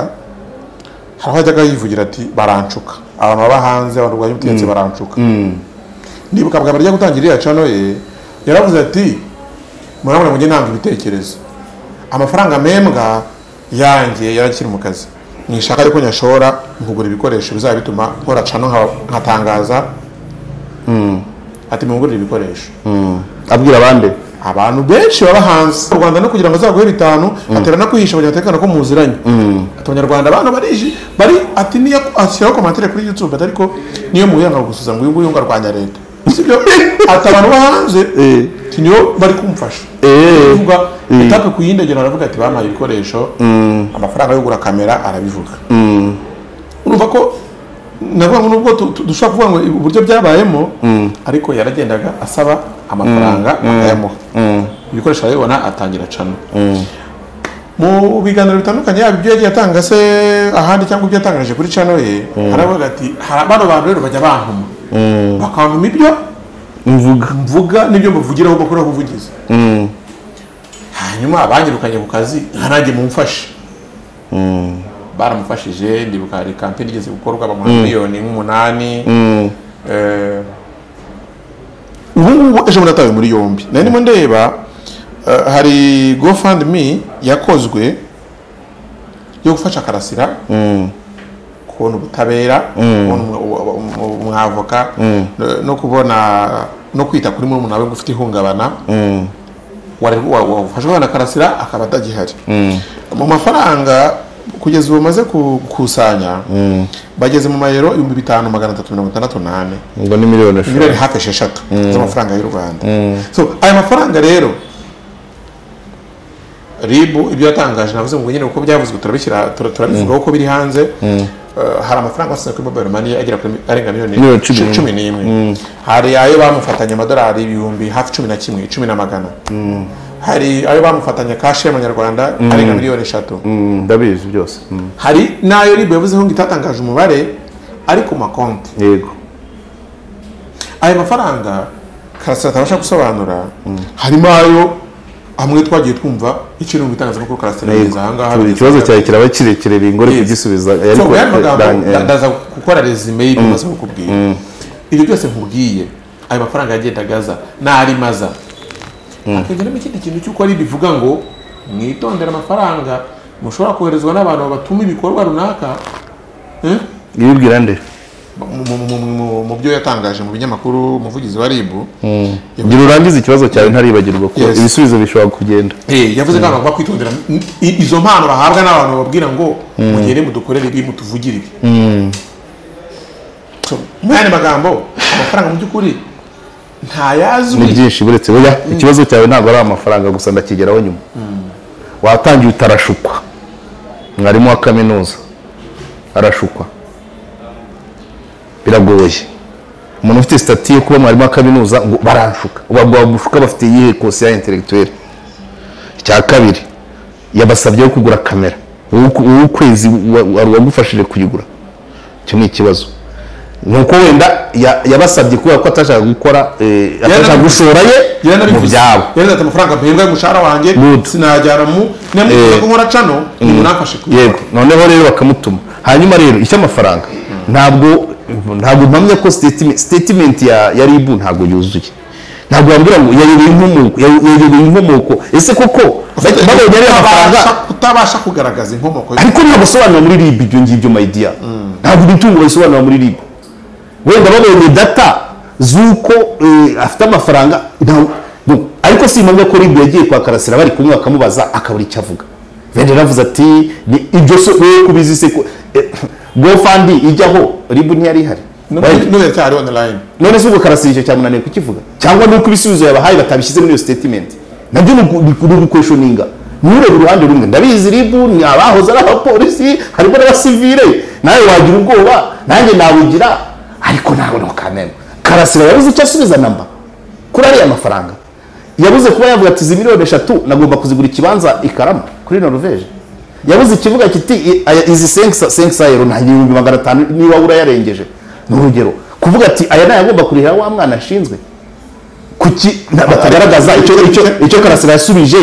hari aho yajyaga yivugira ati baranshuka abantu baba hanze abantu barwanya ubutegetsi baranshuka ndibuka bwa mbere ajya gutangira iriya cano ye yaravuze ati murabona mujye ntanga ibitekerezo. Amafaranga membwa yanjye yarakiri mu kazi. Nishaka ariko nyashora nkugura kugura ibikoresho bizaba bituma nkora cano nkatangaza. Nkatangaza ati mungurira ibikoresho.
Abwira abandi?
Abantu benshi baba hanze. Mu rwanda no kugira ngo azaguhe bitanu atera no kwihisha abanyatekano ko muziranye. Ati abanyarwanda abantu bariji bari ati niyo ashyiraho komantere kuri youtube ariko niyo muyanga gusuza ngo uyu nguyu ngo arwanya leta sibyo ati abantu bo hanze ati niyo bari kumfasha. Kuvuga etape ku yindi agenda aravuga ati bampaye ibikoresho amafaranga yo kugura kamera arabivuga. Urumva ko navuga ngo nubwo dushobora kuvuga ngo uburyo byabayemo ariko yaragendaga asaba amafaranga akayamuha ibikoresho arabibona atangira cano mu biganiro bitandukanye yaba ibyo yagiye atanga se ahandi cyangwa ibyo yatangaje kuri cano ye haravuga ati "Hari bano bantu rero bajya bantuma bakantuma ibyo
mvuga.
Mvuga. N'ibyo mbavugiraho bakora ubuvugizi. Hanyuma abanyirukanye ku kazi nka nanjye mumfashe baramufashije ndibuka hari kampeni igeze gukorwa bamuha miliyoni nk'umunani. Eh, ubu ngubu ejo bundi atawe muri yombi. Nari ndimo ndeba eh, hari gofundme yakozwe yo gufasha karasira. Kubona ubutabera umu- umwavoka no- no kubona no kwita kuri murumuna we ngo ufite ihungabana wari wa- wafashwe na karasira akaba atagihari. Mu mafaranga kugeza ubu bamaze gukusanya bageze mu mayero ibihumbi bitanu magana atatu mirongo itandatu n'ane.
Ngo ni miliyoni
miliyoni
eshanu
hafi esheshatu z'amafaranga y'u rwanda. Aya mafaranga rero ribu ibyo yatangaje navuze ngo nyine uko byavuzwe turabishyira tura- turabivugaho ko biri hanze. Hari amafaranga wasize kuri mobile money. Agera kuri arenga miliyoni
cumi
cu-
n'imwe.
hari ayo bamufatanye amadolari ibihumbi hafi cumi na kimwe cumi na magana hari ayo bamufatanye kashi y'amanyarwanda arenga miliyoni eshatu
Mm, ndabizi byose Mm.
hari n'ayo ribu yavuze ngo itatangaje umubare ari ku makonti.
Yego
aya mafaranga karasira atabasha gusobanura harimo ayo amwe twagiye twumva ikintu mu itangazamakuru karasira yageze ahangaha
ikibazo cyawe kiraba kirekire bingore kugisubiza.
Nda-
eh,
ndaza gukora resume y'ibyo maze kukubwira ibyo byose nkubwiye ayo mafaranga yagendaga aza n'ari maza. Hakageramo ikindi kintu cy'uko ari bivuga ngo mwitondere amafaranga mushobora koherezwa n'abantu batuma ibikorwa runaka. Eh?
ibibwira nde?
Mu- byo yatangaje mu binyamakuru umuvugizi wa ribu
gira urangize ikibazo cyawe ntaribagirwa ko ibisubizo bishobora kugenda.
Eh, yavuze ko abantu kwitondera. Izo mpano bahabwa n'abantu bababwira ngo mugende mudukorere ibi mutuvugire ibi So, mu yandi magambo amafaranga mu by'ukuri
ni
ntayazwi
byinshi buretse burya ikibazo cyawe ntabwo ari amafaranga gusa ndakigeraho nyuma. Watangiye utarashukwa. Mwarimu wa kaminuza arashukwa. Biragoye. Umuntu ufite sitati yo kuba mwarimu wa kaminuza ngo baranshuka bagushuka bafite iyihe kosi ya intellectuelle icya kabiri yabasabye kugura kamera. Uw'ukwezi wari wagufashije kuyigura? Icyo ni ikibazo. Nuko wenda ya- yabasabye kubera ko atashaka gukora eh, atashaka gushora ye mu byabo.
Yari ati amafaranga mpembwa y'umushahara wanjye sinajyana mu namwifuza
Eh.
ko nkora cano nimunamfashe kubikora
yego. Noneho rero bakamutuma. Hanyuma rero icy'amafaranga ntabwo ntabwo mpamya ko statement- statement ya ribu ntabwo yuzuye. Ntabwo wambwira ngo yayobeye inkomoko ese koko? Babonye ariya mafaranga
Utabasha- kugaragaza inkomoko
ariko ntabwo asobanura muri rib ibyo ngibyo mayidiya ntabwo imitungo bayisobanura muri rib. Wenda babonye data z'uko eh, afite amafaranga ariko si impamya ko rib yagiye kwa karasira bari kumwe bakamubaza akabura icyo avuga. Vendera aravuze ati "Ni- ibyo so wowe kubizi se ko eh, gofandi ijyaho rib ntiyari ihari
n'ubu iracyari online
none se ubwo karasira icyo cyamunaniye kukivuga cyangwa nuko ibisubizo yabahaye batabishyize muri iyo statement na byo ni ugu- ni ugukweshoninga nturebe uruhande rumwe ndabizi ribu ni abahoze ari abapolisi harimo n'abasivile nawe wagira ubwoba nanjye nawugira ariko ntabwo ntukamenya karasira yabuze icyo asubiza namba kuri ariya mafaranga yabuze kuba yavuga ati izi miliyoni eshatu nagomba kuzigura ikibanza i karama kuri noruveje yabuze ikivuga kiti "I- aya- izi senkisayero nta ibihumbi magana atanu niba urayarengeje ni urugero. Kuvuga ati aya na yo agomba kurihira wa mwana ashinzwe. Kuki batagaragaza icyo icyo icyo karasira yasubije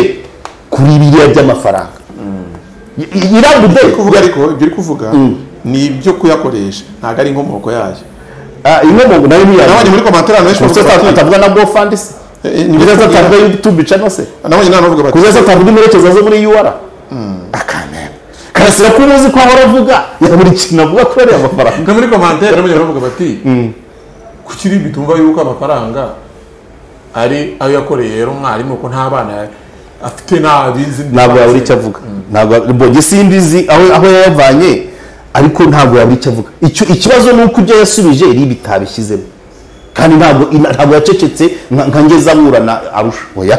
kuri biriya by'amafaranga? Irambude
kuvuga ariko ibyo uri kuvuga ni ibyo kuyakoresha. Ntabwo ari inkomoko yayo.
Inkomoko na yo
nabonye
ntiyaje
muri komantere abantu benshi
kuko
bavuga bati
atavuga na gofandi se
eh, ni ibyo
atavuga youtube channel se. Kuko atavuga imperekeza zo muri ur akamenya karasira ko uzi ko ahora avuga. Ya buri kintu avuga ko ariya amafaranga.
Nka muri komantere nabonye bavuga bati kuki iri bitumva yuko amafaranga ari ayo yakoreye rero umwarimu ko nta bana afite ntabizi
ntabwo yabura icyo avuga. Ntabwo mbonye simbizi aho aho yayavanye ariko ntabwo yabura icyo avuga. Icyo ikibazo ni uko ibyo yasubije ribi itabishyizemo kandi ntabwo ina- ntabwo yacecetse nka nka ngeze aburana arusha. Oya.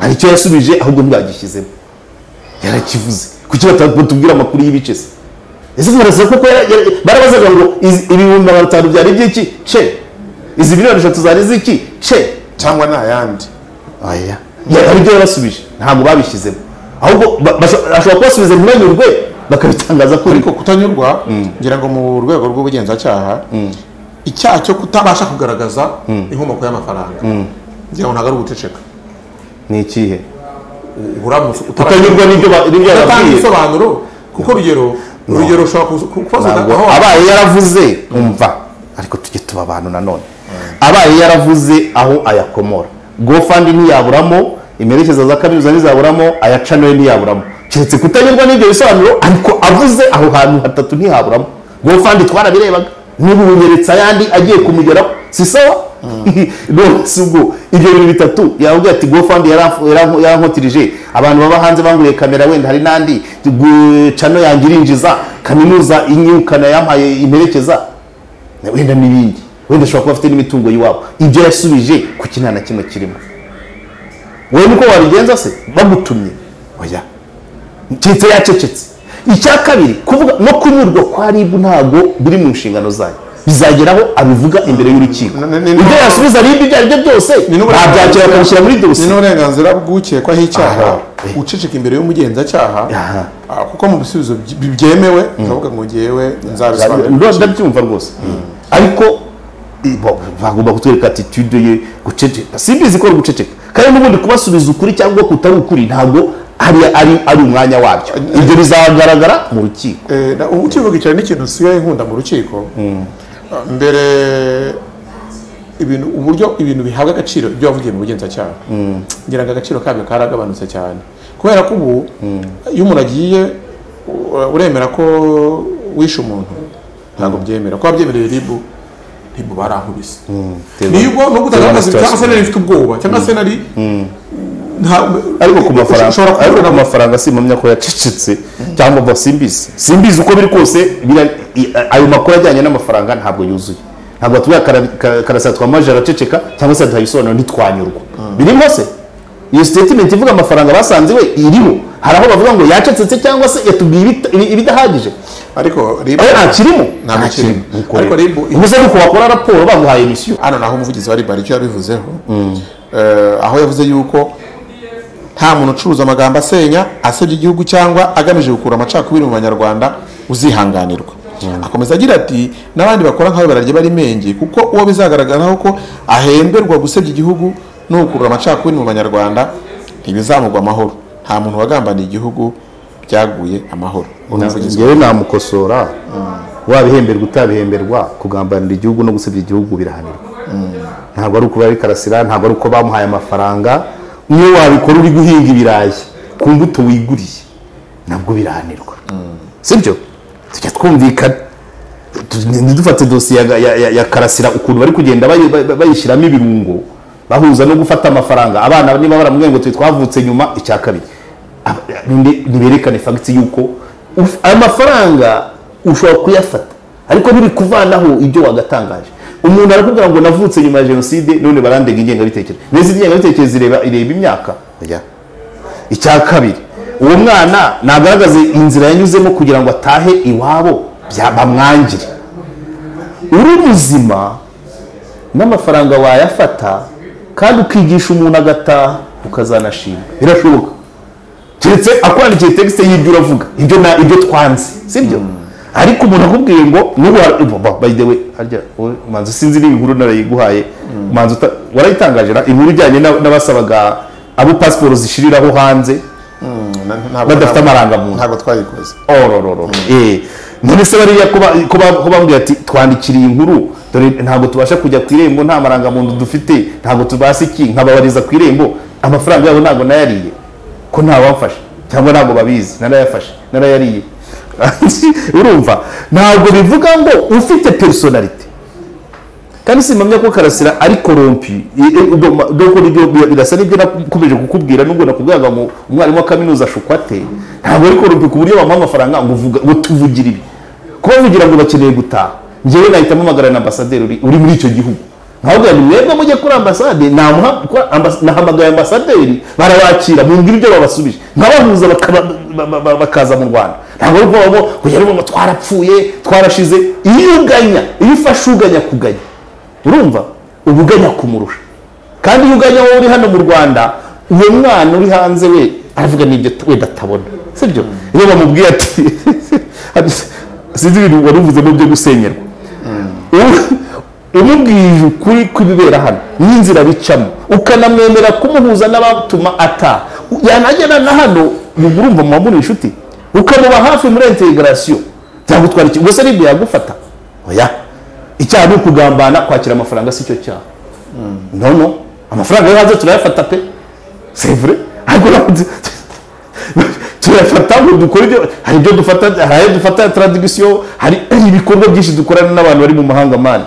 Hari icyo yasubije ahubwo ntibagishyizemo yarakivuze. Kuki batubwira amakuru y'ibice se? Ese yara- yara- barabazaga ngo ibihumbi magana atanu byari iby'iki ce izi miliyoni eshatu zari iz'iki ce
cyangwa ni ayandi.
Aya. Ya- hari ibyo yarasubije. Ntabwo babishyizemo. Ahubwo ba- basho- ashobora kubasubiza ntibanyurwe bakabitangaza ko
ariko kutanyurwa ngira ngo mu rwego rw'ubugenzacyaha icyaha cyo kutabasha kugaragaza inkomoko y'amafaranga ngira ngo ntabwo ari uguceceka.
Ni ikihe?
Uramutse
kutanyurwa n'ibyo ba- n'ibyo
udatanga
yababwiye
ibisobanuro kuko urugero urugero ushobora kubaza aho
abaye yaravuze umva ariko tujye tuba abantu nanone abaye yaravuze aho ayakomora. Gofandi ntiyaburamo imperekeza za kaminuza ntizaburamo ayaca nawe ntiyaburamo keretse kutanyurwa n'ibyo bisobanuro ariko avuze aho hantu hatatu ntihaburamo gofandi twarabirebaga. Niba ubunyeretse ayandi agiye kumugeraho. Si sawa? None si ubwo. Ibyo bintu bitatu. Yavuga ati gofandi yarankotirije abantu baba hanze banguriye kamera wenda. Hari n'andi. Cano yanjye irinjiza kaminuza inyirukana yampaye imperekeza. Wenda n'ibindi. Wenda ashobora kuba afite n'imitungo y'iwabo. Ibyo yasubije kuki nta na kimwe kirimo. Wowe niko wabigenza se? Bagutumye. Oya. Keretse yacecetse. Icya kabiri kuvuga no kunyurwa kwa ribu ntabwo biri mu nshingano zayo bizageraho abivuga imbere y'urukiko.
Ni- ni- ni-
ibyo yasubiza ribu ibyo ari byo byose
Ni n'uburenganzira-
ntabyakira akabishyira muri
ni
dosiye
n'uburenganzira bw'ukekwaho icyaha
Aha. Eh.
uceceka imbere y'umugenzacyaha
Aha.
ah, kuko mu bisubizo by- byemewe ndavuga ngo ngewe nzabisobanura
ndabyumva rwose. Ariko i- bo- bagomba kutwereka attitude ye guceceka. Simbizi ko ari guceceka. Kandi n'ubundi kubasubiza ukuri cyangwa kutari ukuri ntabwo ari ari ari umwanya wabyo. Ibyo bizagaragara mu rukiko.
Eh, ukivuga icyane n'ikintu usigaye nkunda mu rukiko. Ah, mbere ibintu uburyo ibintu bihabwa agaciro ibyo wavugiye mu bugenzacyaha ngira ngo agaciro kabyo karagabanutse cyane. Kubera ko ubu iyo umuntu agiye uremera ko wishe umuntu ntabwo byemera. Ko wabyemereye ribu ribu barankubise ni bwo nubwo utagaragaza cyangwa se nari mfite ubwoba cyangwa se nari
ariko ku mafaranga
ushobora
ariko
kubibona
ku mafaranga simpamya ko yacecetse cyangwa ngo simbizi. Simbizi uko biri kose ayo makuru ajyanye n'amafaranga ntabwo yuzuye. Ntabwo tuvuga karasa twamaje araceceka cyangwa se aduha ibisobanuro ntitwanyurwa birimo se iyo statement ivuga amafaranga basanze we iriho. Hari aho bavuga ngo yacecetse cyangwa se yatubwiye ibidahagije.
Ariko ribu
ayo ntakirimo
Nta kirimo. Ariko ribu-
ubwo se nuko wakora raporo baguhaye misiyo
hano naho umuvugizi wa ribu hari icyo yabivuzeho. Eh, aho yavuze yuko nta muntu ucuruza amagambo asenya asebya igihugu cyangwa agamije gukura amacakubiri mu banyarwanda uzihanganirwa. Akomeza agira ati n'abandi bakora nk'aho bararya bari menge kuko uwo bizagaragaraho ko ahemberwa gusebya igihugu no gukurura amacakubiri mu banyarwanda ntibizamugwa amahoro. Nta muntu wagambaniye igihugu byaguye amahoro.
Ngewe namukosora wabihemberwa utabihemberwa kugambanira igihugu no gusebya igihugu birahanirwa. Ntabwo ari uko bari karasira ntabwo ari uko bamuhaye amafaranga niyo wabikora uri guhinga ibirayi ku mbuto wiguriye. Nabwo birahanirwa sibyo? Tujya twumvikana. Ntidufate dosiye ya, ya, ya, ya karasira ukuntu bari kugenda bayi- bayi- bayishyiramo ibirungo bahuza no gufata amafaranga. Abana niba baramubwiye ngo twe twavutse nyuma icya kabiri. Niberekane fagiti yuko uf- aya mafaranga ushobora kuyafata ariko ntibikuvanaho ibyo wagatangaje. Umuntu arakubwira ngo navutse nyuma ya jenoside none barandega ingengabitekerezo. Neza ingengabitekerezo ireba ireba imyaka. Icya kabiri uwo mwana nagaragaze inzira yanyuzemo kugira ngo atahe iwabo bamwangire. Uri muzima n'amafaranga wayafata kandi ukigisha umuntu agataha ukazanashima. Birashoboka. Keretse akwandikiye texte y'ibyo uravuga. Ibyo na ibyo twanze sibyo ariko umuntu akubwiye ngo n'ubu har- ba- by the way harya manzi sinzi niba inkuru narayiguhaye manzi uta- warayitangaje na inkuru ijyanye n'a- n'abasabaga abo pasiporo zishiriraho hanze.
Ntabwo-
Badafite amarangamuntu.
ntabwo twayikoze
orororo eh none se bariya ko ba- ko ba- ko bambwiye ati twandikiriye inkuru. Dore ntabwo tubasha kujya ku irembo nta marangamuntu dufite. Ntabwo tubasa iki nkababariza ku irembo. Amafaranga yabo ntabwo nayariye. Ko ntawamfashe cyangwa ntabwo babizi narayafashe narayariye. urumva. Ntabwo bivuga ngo ufite personality. Kandi simpamya ko karasira ari korompi birasa n'ibyo nakomeje kukubwira nubwo nakubwiraga ngo umwarimu wa kaminuza ashukwa ate? Ntabwo ari korompi ku buryo bamuha amafaranga ngo tuvugire ibi. Kubavugira ngo bakeneye gutaha. Njyewe nahita mpamagara na ambasaderi uri muri icyo gihugu. Nkababwira ngo mwebwe mujye kuri ambasade nahamagaye ambasaderi barabakira mumbwira ibyo babasubije. Nkabahuza bakaza mu rwanda. Ntabwo ari ukuvuga ngo kugera ngo twarapfuye twarashize. Iyo uganya iyo ufashe uganya kuganya. Urumva? Uba uganya kumurusha. Kandi iyo uganya wowe uri hano mu rwanda uwo mwana uri hanze we aravuga n'ibyo wenda atabona. Sibyo iyo bamubwiye ati sinzi ibintu wari uvuzemo byo gusenyerwa. Ubu- umubwije ukuri kw'ibibera hano. N'inzira bicamo. Ukanamwemera kumuhuza n'abatuma ataha yanagera na hano urumva muba muri inshuti. Ukamuba hafi muri integirasiyo byagutwara iki? Se ni byo yagufata? Oya. Icyaha ni ukugambana kwakira amafaranga si cyo cyaha. Nono amafaranga yo hanze turayafata pe. Vrai? Ariko turayafata ngo dukore ibyo hari ibyo dufata hari ayo dufata ya hari hari ibikorwa byinshi dukorana n'abantu bari mu mahanga mani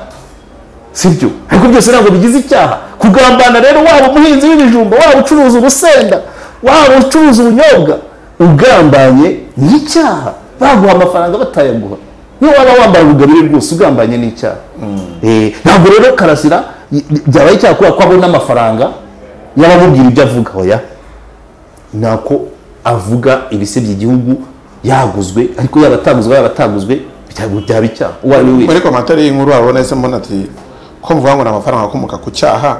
sibyo? Ariko byose ntabwo bigize icyaha. Kugambana rero waba umuhinzi w'ibijumba waba ucuruza ubusenda waba ucuruza ubunyobwa ugambanye ni icyaha. Baguha amafaranga batayaguha. Niyo waba wambaye ubugabire rwose ugambanye ni icyaha. Eh, ntabwo rero karasira byabaye icyaha kubera ko abona amafaranga y'abamubwira ibyo avuga. Oya nako avuga ibisebya igihugu yaguzwe ariko yaba ataguzwe yaba ataguzwe byaba icyaha. Uwo ari we
muri komantere y'inkuru wabona ese mbona ati ko muvuga ngo ni amafaranga akomoka ku cyaha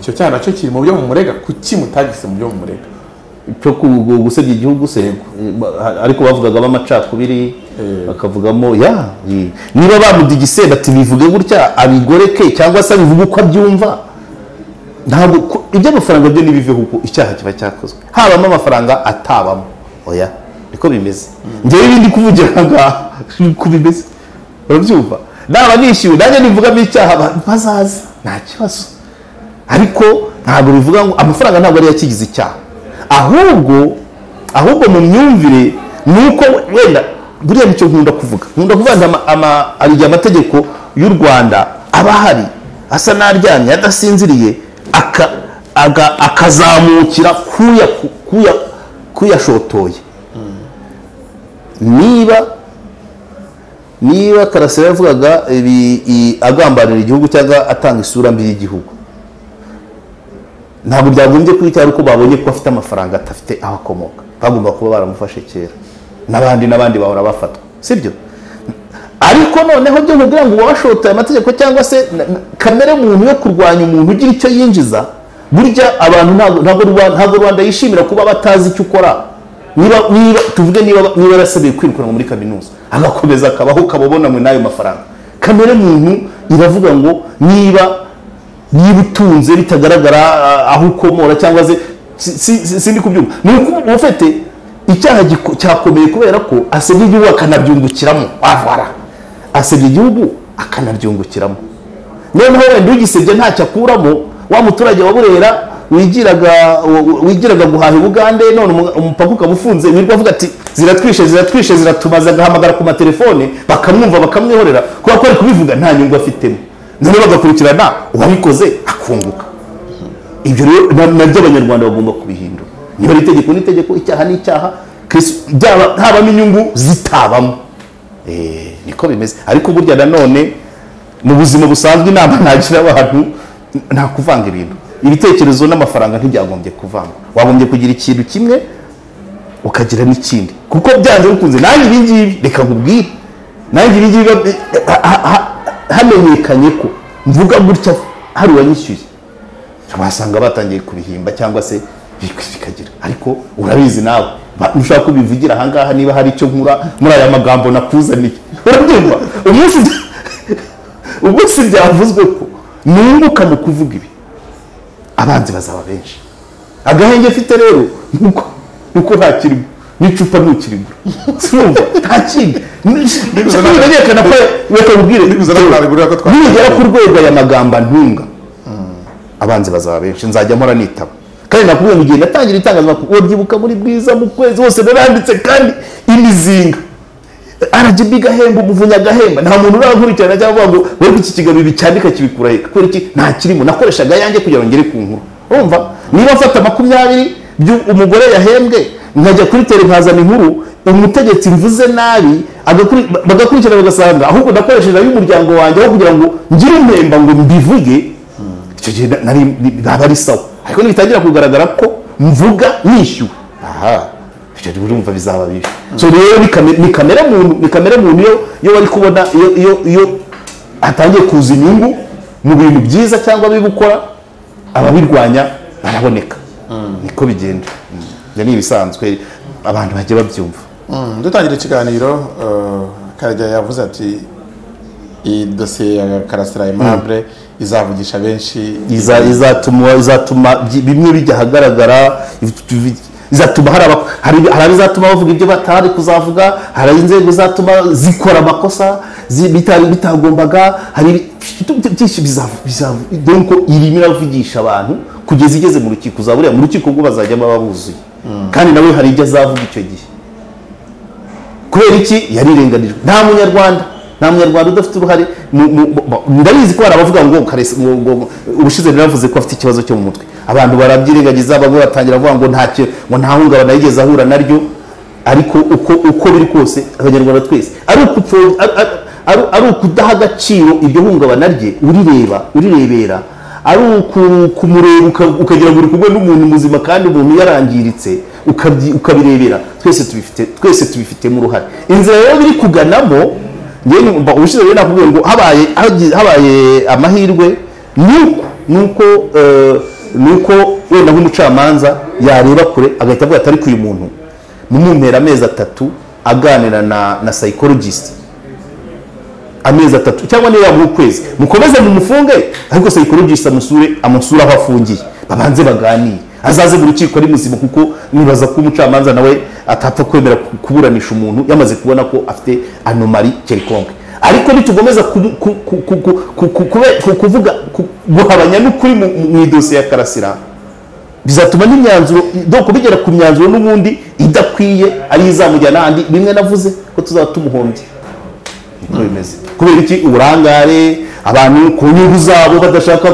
icyo cyaha na cyo kiri mu byo mumurega kuki mutagise mu byo mumurega
cyo gusebya igihugu se ba- ariko bavugagamo amacakubiri bakavugamo ya niba bamudigise bati bivuge gutya abigoreke cyangwa se abivuge uko abyumva? Ntabwo iby'amafaranga byo ntibiveho uko icyaha kiba cyakozwe. Habamo amafaranga atabamo. Oya niko bimeze. Ngewe ibindi kuvugira aha ngaha uko bimeze urabyumva? Naba nishyuwe nanjye nivugamo icyaha ba- bazaze nta kibazo ariko ntabwo bivuga ngo amafaranga ntabwo ariyo akigize icyaha ahubwo ahubwo mu myumvire ni uko wenda buriya ni cyo nkunda kuvuga. Nkunda kuvuga ngo igihe amategeko y'u rwanda aba ahari. Asa n'aryamye adasinziriye akazamukira kuya kuya kuyashotoye. Niba niba karasira yavugaga agambanira igihugu cyangwa atanga isura mbi y'igihugu ntabwo byagombye kwita uko babonye ko afite amafaranga adafite aho akomoka. Bagomba kuba baramufashe kera. N'abandi n'abandi bahora bafatwa. Sibyo ariko noneho byo kugira ngo uwashotoye amategeko cyangwa se kamere muntu yo kurwanya umuntu ugira icyo yinjiza burya abantu ntabwo rwanda yishimira kuba batazi icyo ukora. Niba niba tuvuge niba niba yarasabiye kwirukanwa muri kaminuza agakomeza akabaho ukababonanywe n'ayo mafaranga. Kamere muntu iravuga ngo niba niba utunze bitagaragara ah, aho ukomora cyangwa se si- si- si- sindi kubyumva. Ni uko ufite icyaha cyakomeye kubera ko asebya igihugu akanabyungukiramo. Wavara. Asebya igihugu akanabyungukiramo. Noneho wenda ugisebye ntacyo akuramo wa muturage wa burera wigiraga wigiraga guhaha i bugande none umu- umupaka ukaba ufunze wirirwa avuga ati ziratwishe ziratwishe ziratumaza agahamagara ku matelefone bakamwumva bakamwihorera kubera ko ari kubivuga nta nyungu afitemo none bagakurikirana uwabikoze akunguka. Ibyo rero na- na byo abanyarwanda bagomba kubihindura. Niba ari itegeko n'itegeko icyaha n'icyaha Kristo- byaba habamo inyungu zitabamo. Eh, niko bimeze. Ariko burya nanone mu buzima busanzwe inama nagira abantu nta kuvanga ibintu. Ibitekerezo n'amafaranga ntibyagombye kuvanga wagombye kugira ikintu kimwe ukagira n'ikindi. Kuko byanze bikunze. Nanjye ibi ngibi reka nkubwire. Nanjye ibi ngibi ha- ha- ha- hamenyekanye ko mvuga gutya hari uwanyishyuye wasanga batangiye kubihimba cyangwa se bik- bikagira. Ariko urabizi nawe. Ushaka kubivugira ahangaha niba hari icyo nkura muri aya magambo nakuzaniye. Urabyumva? Umunsi byavuzwe ko nunguka mu kuvuga ibi. Abanzi bazaba benshi. Agahenge mfite rero nuko nuko nta kirimo n'icupa ntukirimo. Urumva nta kindi. Bimenyekana ko reka
twakora.
nigera ku rwego aya magambo antunga abanzi bazaba benshi. Nzajya mpora nitaba. Kandi nakubwiye ngo igihe natangira itangazamakuru. Wabyibuka muri bwiza mu kwezi hose naranditse kandi imizinga. Rgb gahemba umuvunyi agahemba nta muntu urakurikirana cyangwa ngo wowe iki kiganiro ibi cyandika kibikura he kubera iki? Nta kirimo. Nakoreshaga ayanjye kugira ngo ngere ku nkuru. Urumva? Niba mfata makumyabiri umugore yahembwe nkajya kuri tele nkazana inkuru umutegetsi mvuze nabi agakuri- bagakurikirana bagasanga ahubwo nakoresheje ay'umuryango wanjye aho kugira ngo ngire impemba ngo mbivuge. Icyo gihe na- nari baba ari sawa. Ariko nibitangira kugaragara ko mvuga nishyuwe. Aha. Ibyo urumva bizaba bibi. So rero ni kame- ni kamere muntu ni kamere muntu iyo bari kubona iyo hatangiye kuza inyungu mu bintu byiza cyangwa bibi ukora ababirwanya baraboneka. Niko bigenda. Mm. ibyo ni ibisanzwe abantu bajya babyumva.
Mm, dutangira ikiganiro uh, karajya yavuze ati iyi dosiye ya karasira aimable izavugisha benshi.
Iza izatuma bimwe bijya ahagaragara izatuma hari abizatuma bavuga ibyo batari kuzavuga hari inzego zatuma zikora amakosa bitagombaga hari byinshi bizavu- donc irimo iravugisha abantu kugeza igeze mu rukiko uzaburiya mu rukiko ubwo bazajya baba buzuye. Kandi nawe hari ibyo azavuga icyo gihe. Kubera iki? Yarirenganijwe nta munyarwanda. Nta munyarwanda udafite uruhare ndabizi ko hari abavuga ngo- ubushize naravuze ko afite ikibazo cyo mu mutwe. Abantu barabyirengagiza bamwe batangira bavuga ngo ntacyo ngo nta hungabana yigeze ahura naryo. Ariko uko uko biri kose abanyarwanda twese ari ukudaha agaciro iryo hungabana rye urireba urirebera. Ari uku- kumureba uka- ukagira ngo uri kumwe n'umuntu muzima kandi umuntu yarangiritse ukabirebera. Twese tubifite twese tubifitemo uruhare inzira rero biri kuganamo ubushize rero nakubwiye ngo habaye amahirwe nuko nuko eh, nuko wenda nk'umucamanza yareba kure agahita avuga ati ariko uyu muntu mumumpera amezi atatu aganira na na psychologist. Amezi atatu cyangwa niba mu kwezi mukomeze mumufunge ariko psychologist amusure amusure aho afungiye. Babanze baganire. Azaze mu rukiko ari muzima kuko nibaza ko umucamanza nawe atapfa kwemera ku- kuburanisha umuntu yamaze kubona ko afite anomali kelkonke ariko ku- kuvuga ku- guhabanya n'ukuri mu- idosiye ya karasira. Bizatuma n'imyanzuro doko bigera ku myanzuro n'ubundi idakwiye ariyo izamujyana ahandi bimwe navuze ko tuzaba tumuhombye. Niko bimeze. Kubera iki? Uburangare abantu ku nyungu zabo badashaka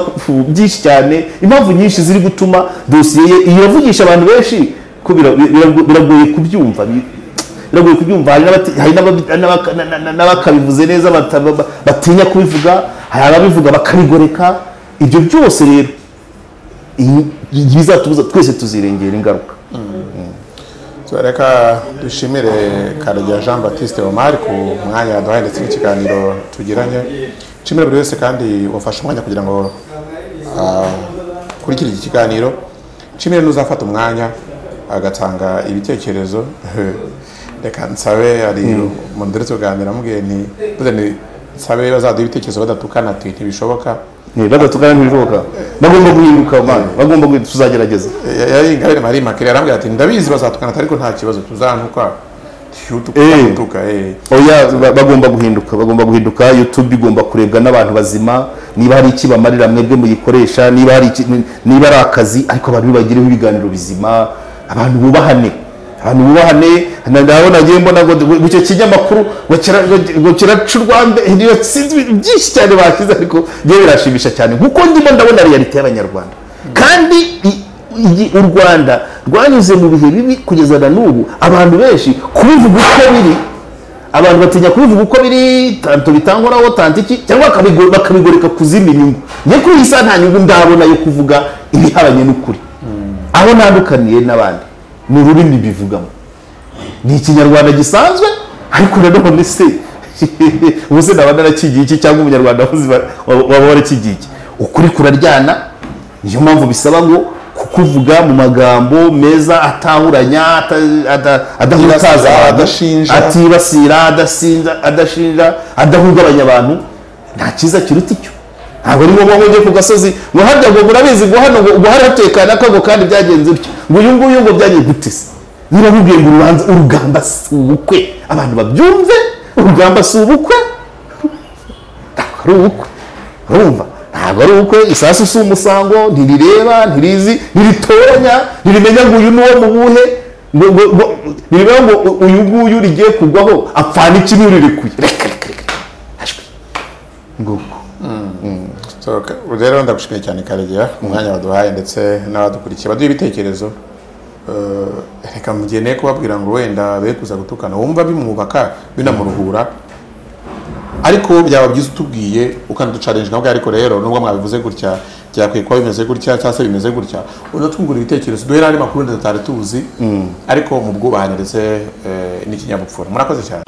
byinshi cyane impamvu nyinshi ziri gutuma dosiye ye iravugisha abantu benshi ko bira- bira- biragoye kubyumva. Biragoye kubyumva hari n'abakabivuze neza batinya kubivuga hari ababivuga bakabigoreka ibyo byose rero bizatubuza twese tuzirengera ingaruka.
So, reka dushimire karajya jean baptiste omar ku mwanya yaduhaye ndetse n'ikiganiro tugiranye. Nshimire buri wese kandi wafashe umwanya kugira ngo akurikire iki kiganiro. Nshimire n'uzafata umwanya agatanga ibitekerezo. reka nsabe hari umuntu ndetse kuganira amubwiye nti nsabe bazaduha ibitekerezo badatukana ati ntibishoboka
badatukana ntibishoboka bagomba guhinduka man bagomba tuzagerageza
yari ingabire marie makire arambwira ati ndabizi bazatukana ariko nta kibazo tuzantuka
bagomba guhinduka bagomba guhinduka youtube igomba kurebwa n'abantu bazima niba hari iki bamarira mwebwe muyikoresha niba hari niba ari akazi ariko abantu bibagireho ibiganiro bizima abantu bubahane abantu bubahane na- ndabona nagiye mbona ngo icyo kinyamakuru ngo kira- ngo- ngo kiraca urwambe niyo sinzi byinshi cyane bashyize ariko ngewe birashimisha cyane. Kuko ndimo ndabona realite y'abanyarwanda. Kandi u rwanda rwanyuze mu bihe bibi kugeza na n'ubu abantu benshi kubivuga uko biri abantu batinya kubivuga uko biri tanto bitangoraho tanto iki cyangwa bakabigo- bakabigoreka ku zindi nyungu njye kuri iyi saha nta nyungu ndabona yo kuvuga ibihabanye n'ukuri. Aho ntandukaniye n'abandi. Ni ururimi bivugamo ni ikinyarwanda gisanzwe ariko nanone se ubu se naba narakigiye iki cyangwa umunyarwanda waba warakigiye iki ukuri kuraryana niyo mpamvu bisaba ngo ku- kuvuga mu magambo meza atahuranya ata- ada- adahutaza atibasira adasinza adashinja adahungabanya abantu. Nta cyiza kiruta icyo. Ntabwo ari ngombwa ngo ujye ku gasozi. Ngo harya ngo murabizi ngo hano ngo ngo hari hatekana akago kandi byagenze utyo ngo uyu nguyu ngo byagiye gute se? Niba mubwiye ngo urubanza urugamba si ubukwe. Abantu babyumve urugamba si ubukwe. Ntabwo ari ubukwe. Urumva? Ntabwo ari ubukwe. Isasu si umusango ntirireba ntirizi ntiritoranya ntirimenya ngo uyu ni uwo mu buhe. Ngo ngo ngo ngo uyu nguyu rigiye kugwaho apfana iki n'urirekuye reka reka reka.
Ka- rero ndagushimiye cyane karegeya. Umwanya waduhaye ndetse n'abadukurikiye. Baduha ibitekerezo. Eh, reka mugene kubabwira ngo wenda be kuza gutukana. Wumva bimwubaka binamuruhura. Ariko byaba byiza utubwiye ukanaducarenje nabwo ariko rero nubwo mwabivuze gutya byakwiye kuba bimeze gutya cyangwa se bimeze gutya unatwungura ibitekerezo. Duhe n'andi makuru tutari tuzi. Ariko mu bwubahane ndetse eh, n'ikinyabupfura. Murakoze cyane.